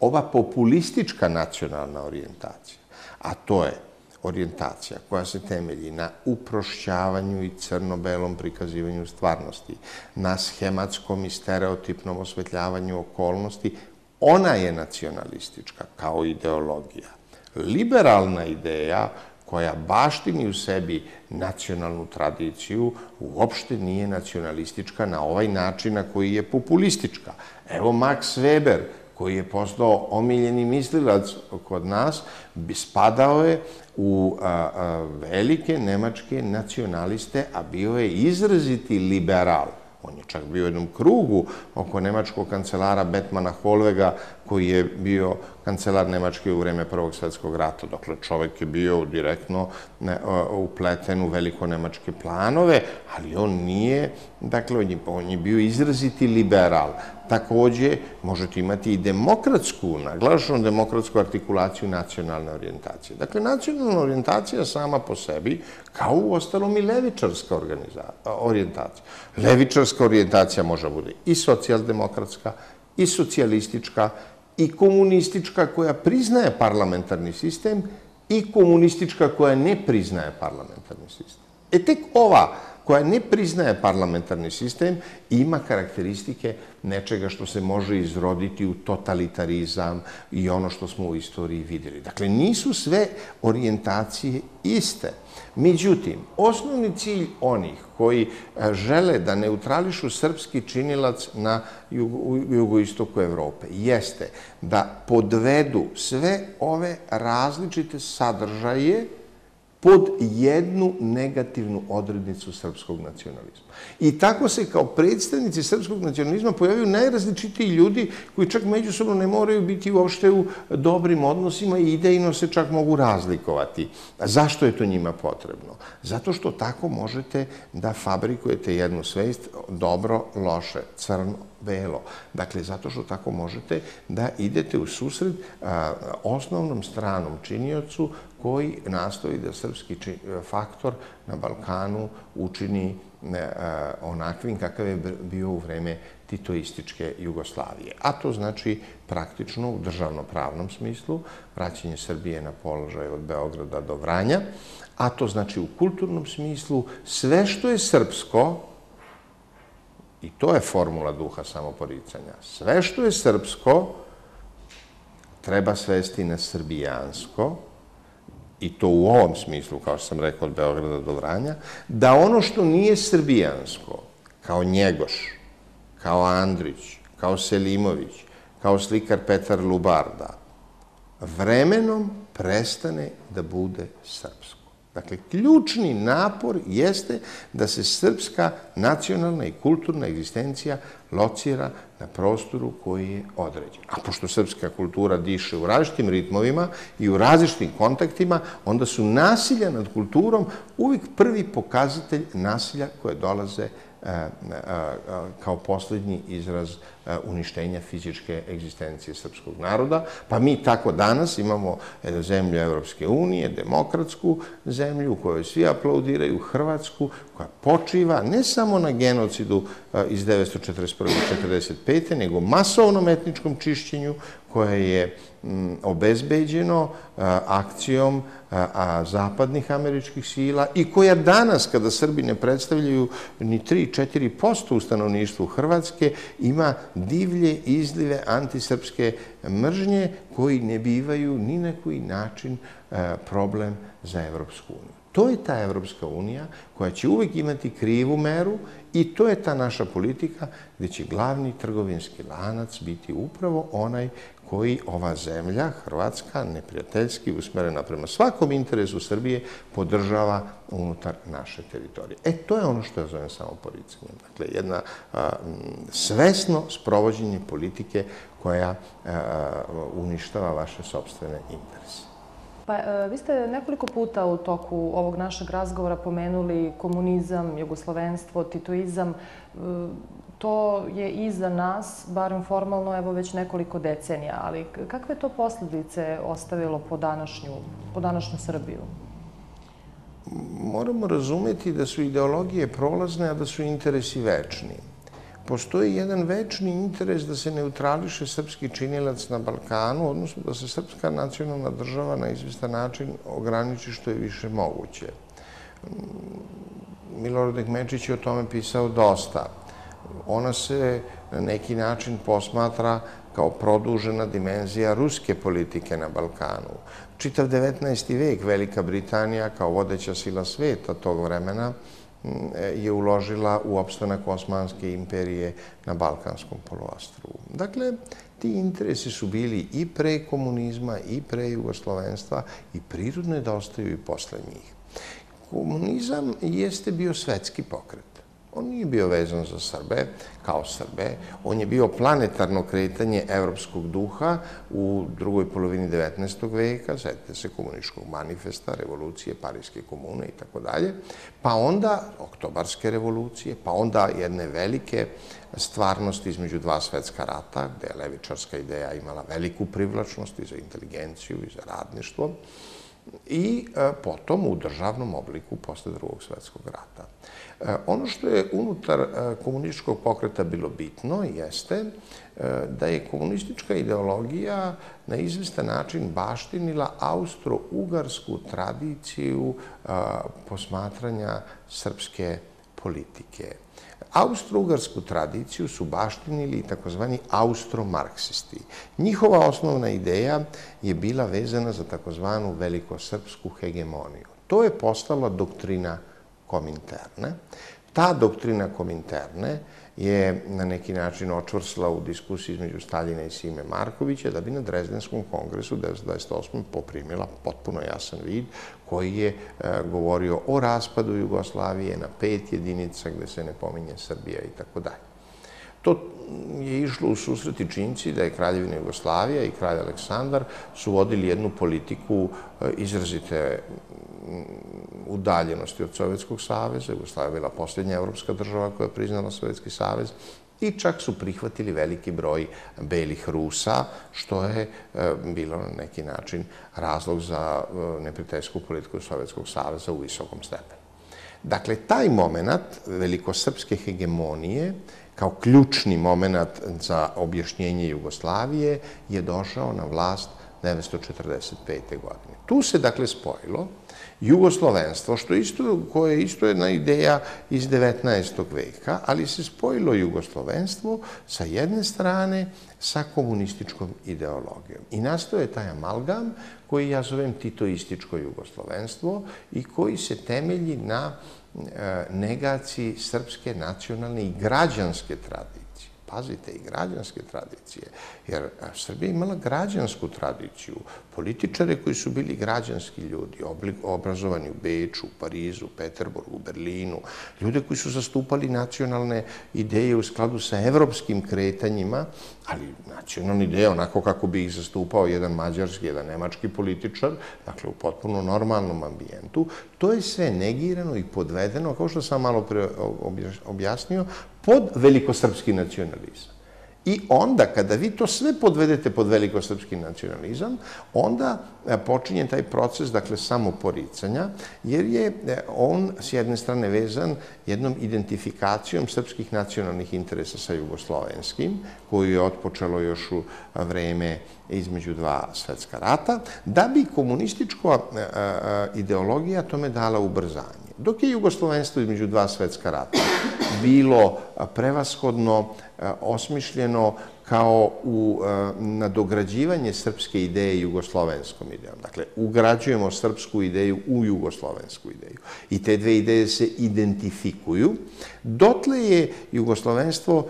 Ova populistička nacionalna orijentacija, a to je orijentacija koja se temelji na uprošćavanju i crno-belom prikazivanju stvarnosti, na schematskom i stereotipnom osvetljavanju okolnosti, ona je nacionalistička kao ideologija. Liberalna ideja koja baštini u sebi nacionalnu tradiciju, uopšte nije nacionalistička na ovaj način na koji je populistička. Evo Max Weber, koji je postao omiljeni mislilac kod nas, spadao je u velike nemačke nacionaliste, a bio je izraziti liberal. On je čak bio u jednom krugu oko nemačkog kancelara Betmana Holvega, koji je bio kancelar Nemačke u vreme Prvog svetskog rata. Dakle, čovek je bio direktno upleten u veliko nemačke planove, ali on nije, dakle, on je, on je bio izraziti liberal. Takođe, možete imati i demokratsku, naglašenu demokratsku artikulaciju nacionalne orijentacije. Dakle, nacionalna orijentacija sama po sebi, kao u ostalom i levičarska orijentacija. Levičarska orijentacija može da bude i socijaldemokratska, i socijalistička, и комунистичка која признае парламентарни систем и комунистичка која не признае парламентарни систем. Е тек ова koja ne priznaje parlamentarni sistem ima karakteristike nečega što se može izroditi u totalitarizam i ono što smo u istoriji videli. Dakle, nisu sve orijentacije iste. Međutim, osnovni cilj onih koji e, žele da neutrališu srpski činilac na jugoistoku Evrope jeste da podvedu sve ove različite sadržaje pod jednu negativnu odrednicu srpskog nacionalizma. I tako se kao predstavnici srpskog nacionalizma pojavaju najrazličitiji ljudi koji čak međusobno ne moraju biti uopšte u dobrim odnosima i idejno se čak mogu razlikovati. Zašto je to njima potrebno? Zato što tako možete da fabrikujete jednu svest dobro, loše, crno, belo. Dakle, zato što tako možete da idete u susret osnovnom stranom činiocu koji nastoji da srpski faktor na Balkanu učini onakvim kakav je bio u vreme titoističke Jugoslavije. A to znači praktično u državno-pravnom smislu vraćanje Srbije na položaj od Beograda do Vranja, a to znači u kulturnom smislu sve što je srpsko, i to je formula duha samoporicanja, sve što je srpsko treba svesti na srbijansko, i to u ovom smislu, kao što sam rekao, od Beograda do Vranja, da ono što nije srbijansko, kao Njegoš, kao Andrić, kao Selimović, kao slikar Petar Lubarda, vremenom prestane da bude srpsko. Dakle, ključni napor jeste da se srpska nacionalna i kulturna egzistencija locira na prostoru koji je određen. A pošto srpska kultura diše u različitim ritmovima i u različitim kontaktima, onda su nasilja nad kulturom uvijek prvi pokazatelj nasilja koje dolaze e, kao poslednji izraz e, uništenja fizičke egzistencije srpskog naroda. Pa mi tako danas imamo zemlju Evropske unije, demokratsku zemlju u kojoj svi aplaudiraju Hrvatsku, koja počiva ne samo na genocidu iz 1941-1945. nego masovnom etničkom čišćenju koje je obezbeđeno akcijom zapadnih američkih sila i koja danas, kada Srbi ne predstavljaju ni 3-4% u stanovništvu Hrvatske, ima divlje izlive antisrpske mržnje koji ne bivaju ni na koji način problem za Evropsku uniju. To je ta Evropska unija koja će uvek imati krivu meru i to je ta naša politika gde će glavni trgovinski lanac biti upravo onaj koji ova zemlja, Hrvatska, neprijateljski usmerena prema svakom interesu Srbije, podržava unutar naše teritorije. E, to je ono što ja zovem samoporicanjem. Dakle, jedna svesno sprovođenje politike koja uništava vaše sobstvene interese. Pa, e, vi ste nekoliko puta u toku ovog našeg razgovora pomenuli komunizam, jugoslovenstvo, titoizam. To je iza nas, barem formalno, evo već nekoliko decenija, ali kakve to posledice ostavilo po današnju, po današnju Srbiju? Moramo razumeti da su ideologije prolazne, a da su interesi večni. Postoji jedan večni interes da se neutrališe srpski činilac na Balkanu, odnosno da se srpska nacionalna država na izvestan način ograniči što je više moguće. Milorad Ekmečić je o tome pisao dosta ona se na neki način posmatra kao produžena dimenzija ruske politike na Balkanu. Čitav 19. vek Velika Britanija kao vodeća sila sveta tog vremena mm, je uložila u opstanak Osmanske imperije na Balkanskom poluostrvu. Dakle, ti interesi su bili i pre komunizma i pre jugoslovenstva i prirodno je da ostaju i posle njih. Komunizam jeste bio svetski pokret. On nije bio vezan za Srbe, kao Srbe. On je bio planetarno kretanje evropskog duha u drugoj polovini 19. veka, svetite se komuničkog manifesta, revolucije, Parijske komune i tako dalje, pa onda oktobarske revolucije, pa onda jedne velike stvarnosti između dva svetska rata, gde je levičarska ideja imala veliku privlačnost i za inteligenciju i za radništvo, i e, potom u državnom obliku posle drugog svetskog rata. E, ono što je unutar e, komunističkog pokreta bilo bitno jeste da je komunistička ideologija na izvestan način baštinila austro-ugarsku tradiciju posmatranja srpske politike. Austro-ugarsku tradiciju su baštinili takozvani austro-marksisti. Njihova osnovna ideja je bila vezana za takozvanu velikosrpsku hegemoniju. To je postala doktrina Kominterne. Ta doktrina Kominterne je na neki način očvrsla u diskusiji između Staljina i Sime Markovića da bi na Drezdenskom kongresu 1928. poprimila potpuno jasan vid koji je e, govorio o raspadu Jugoslavije na pet jedinica gde se ne pominje Srbija i tako dalje. To je išlo u susreti činci da je Kraljevina Jugoslavija i kralj Aleksandar su vodili jednu politiku e, izrazite udaljenosti od Sovjetskog saveza. Jugoslavia je bila posljednja evropska država koja je priznala Sovjetski savez i čak su prihvatili veliki broj belih Rusa, što je e, bilo na neki način razlog za e, neprijateljsku politiku Sovjetskog saveza u visokom stepenu. Dakle, taj moment velikosrpske hegemonije kao ključni moment za objašnjenje Jugoslavije je došao na vlast 1945. godine. Tu se dakle spojilo jugoslovenstvo, što isto, koje je isto jedna ideja iz 19. veka, ali se spojilo jugoslovenstvo sa jedne strane sa komunističkom ideologijom. I nastoje taj amalgam koji ja zovem titoističko jugoslovenstvo i koji se temelji na negaciji srpske nacionalne i građanske tradicije. Pazite, i građanske tradicije, jer Srbija imala građansku tradiciju, političare koji su bili građanski ljudi, obrazovani u Beču, u Parizu, u Peterburgu, u Berlinu, ljude koji su zastupali nacionalne ideje u skladu sa evropskim kretanjima, ali nacionalne ideje onako kako bi ih zastupao jedan mađarski, jedan nemački političar, dakle u potpuno normalnom ambijentu, to je sve negirano i podvedeno, kao što sam malo pre objasnio, pod velikosrpski nacionalizam. I onda, kada vi to sve podvedete pod velikosrpski nacionalizam, onda e, počinje taj proces, dakle, samoporicanja, jer je e, on, s jedne strane, vezan jednom identifikacijom srpskih nacionalnih interesa sa jugoslovenskim, koju je otpočelo još u vreme između dva svetska rata, da bi komunistička e, ideologija tome dala ubrzanje. Dok je jugoslovenstvo između dva svetska rata bilo prevashodno osmišljeno kao u nadograđivanje srpske ideje jugoslovenskom idejom. Dakle, ugrađujemo srpsku ideju u jugoslovensku ideju. I te dve ideje se identifikuju. Dotle je jugoslovenstvo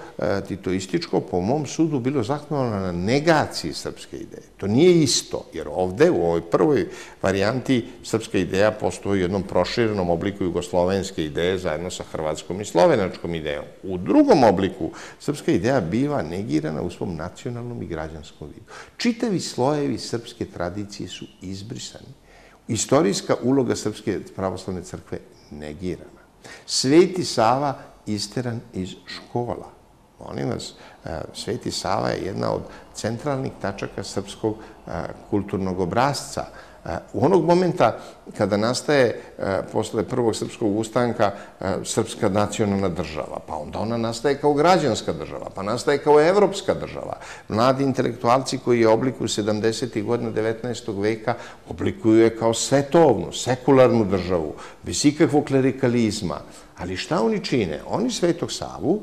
titoističko, po mom sudu, bilo zahvalno na negaciji srpske ideje. To nije isto, jer ovde, u ovoj prvoj varijanti, srpska ideja postoji u jednom proširenom obliku jugoslovenske ideje zajedno sa hrvatskom i slovenačkom idejom. U drugom obliku, srpska ideja biva negirana u svom nacionalnom i građanskom vidu. Čitavi slojevi srpske tradicije su izbrisani. Istorijska uloga Srpske pravoslavne crkve negirana. Sveti Sava isteran iz škola. Molim vas, e, Sveti Sava je jedna od centralnih tačaka srpskog e, kulturnog obrazca. U onog momenta kada nastaje e, posle prvog srpskog ustanka e, srpska nacionalna država, pa onda ona nastaje kao građanska država, pa nastaje kao evropska država. Mladi intelektualci koji je oblikuju 70. godina 19. veka oblikuju je kao svetovnu, sekularnu državu, bez ikakvog klerikalizma, Ali šta oni čine? Oni Svetog Savu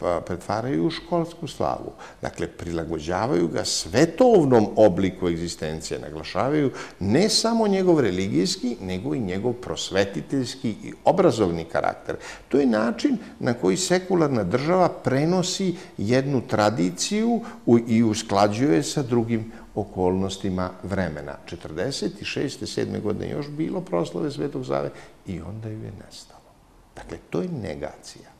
pa, pretvaraju u školsku slavu. Dakle, prilagođavaju ga svetovnom obliku egzistencije. Naglašavaju ne samo njegov religijski, nego i njegov prosvetiteljski i obrazovni karakter. To je način na koji sekularna država prenosi jednu tradiciju i usklađuje sa drugim okolnostima vremena. 46. 7. godine još bilo proslave Svetog Zave i onda ju je nestalo. Dakle, to je negacija.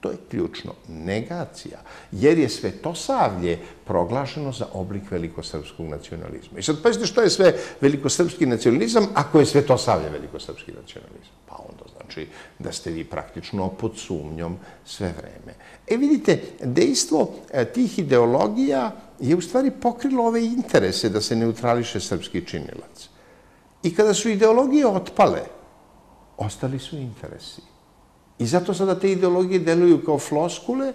To je ključno. Negacija. Jer je Svetosavlje proglašeno za oblik velikosrpskog nacionalizma. I sad pazite što je sve velikosrpski nacionalizam ako je Svetosavlje velikosrpski nacionalizam. Pa onda znači da ste vi praktično pod sumnjom sve vreme. E vidite, dejstvo e, tih ideologija je u stvari pokrilo ove interese da se neutrališe srpski činilac. I kada su ideologije otpale, ostali su interesi. I zato sada te ideologije deluju kao floskule,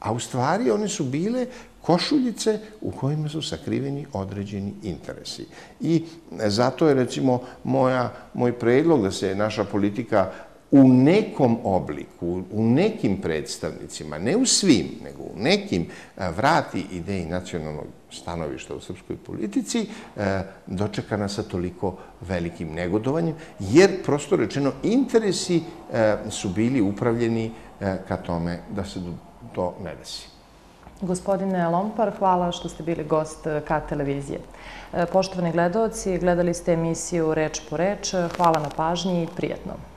a u stvari one su bile košuljice u kojima su sakriveni određeni interesi. I zato je, recimo, moja, moj predlog da se naša politika u nekom obliku, u nekim predstavnicima, ne u svim, nego u nekim, vrati ideji nacionalnog stanovišta u srpskoj politici, dočekana sa toliko velikim negodovanjem, jer, prosto rečeno, interesi su bili upravljeni ka tome da se to ne desi. Gospodine Lompar, hvala što ste bili gost K televizije. Poštovani gledalci, gledali ste emisiju Reč po reč. Hvala na pažnji i prijetno.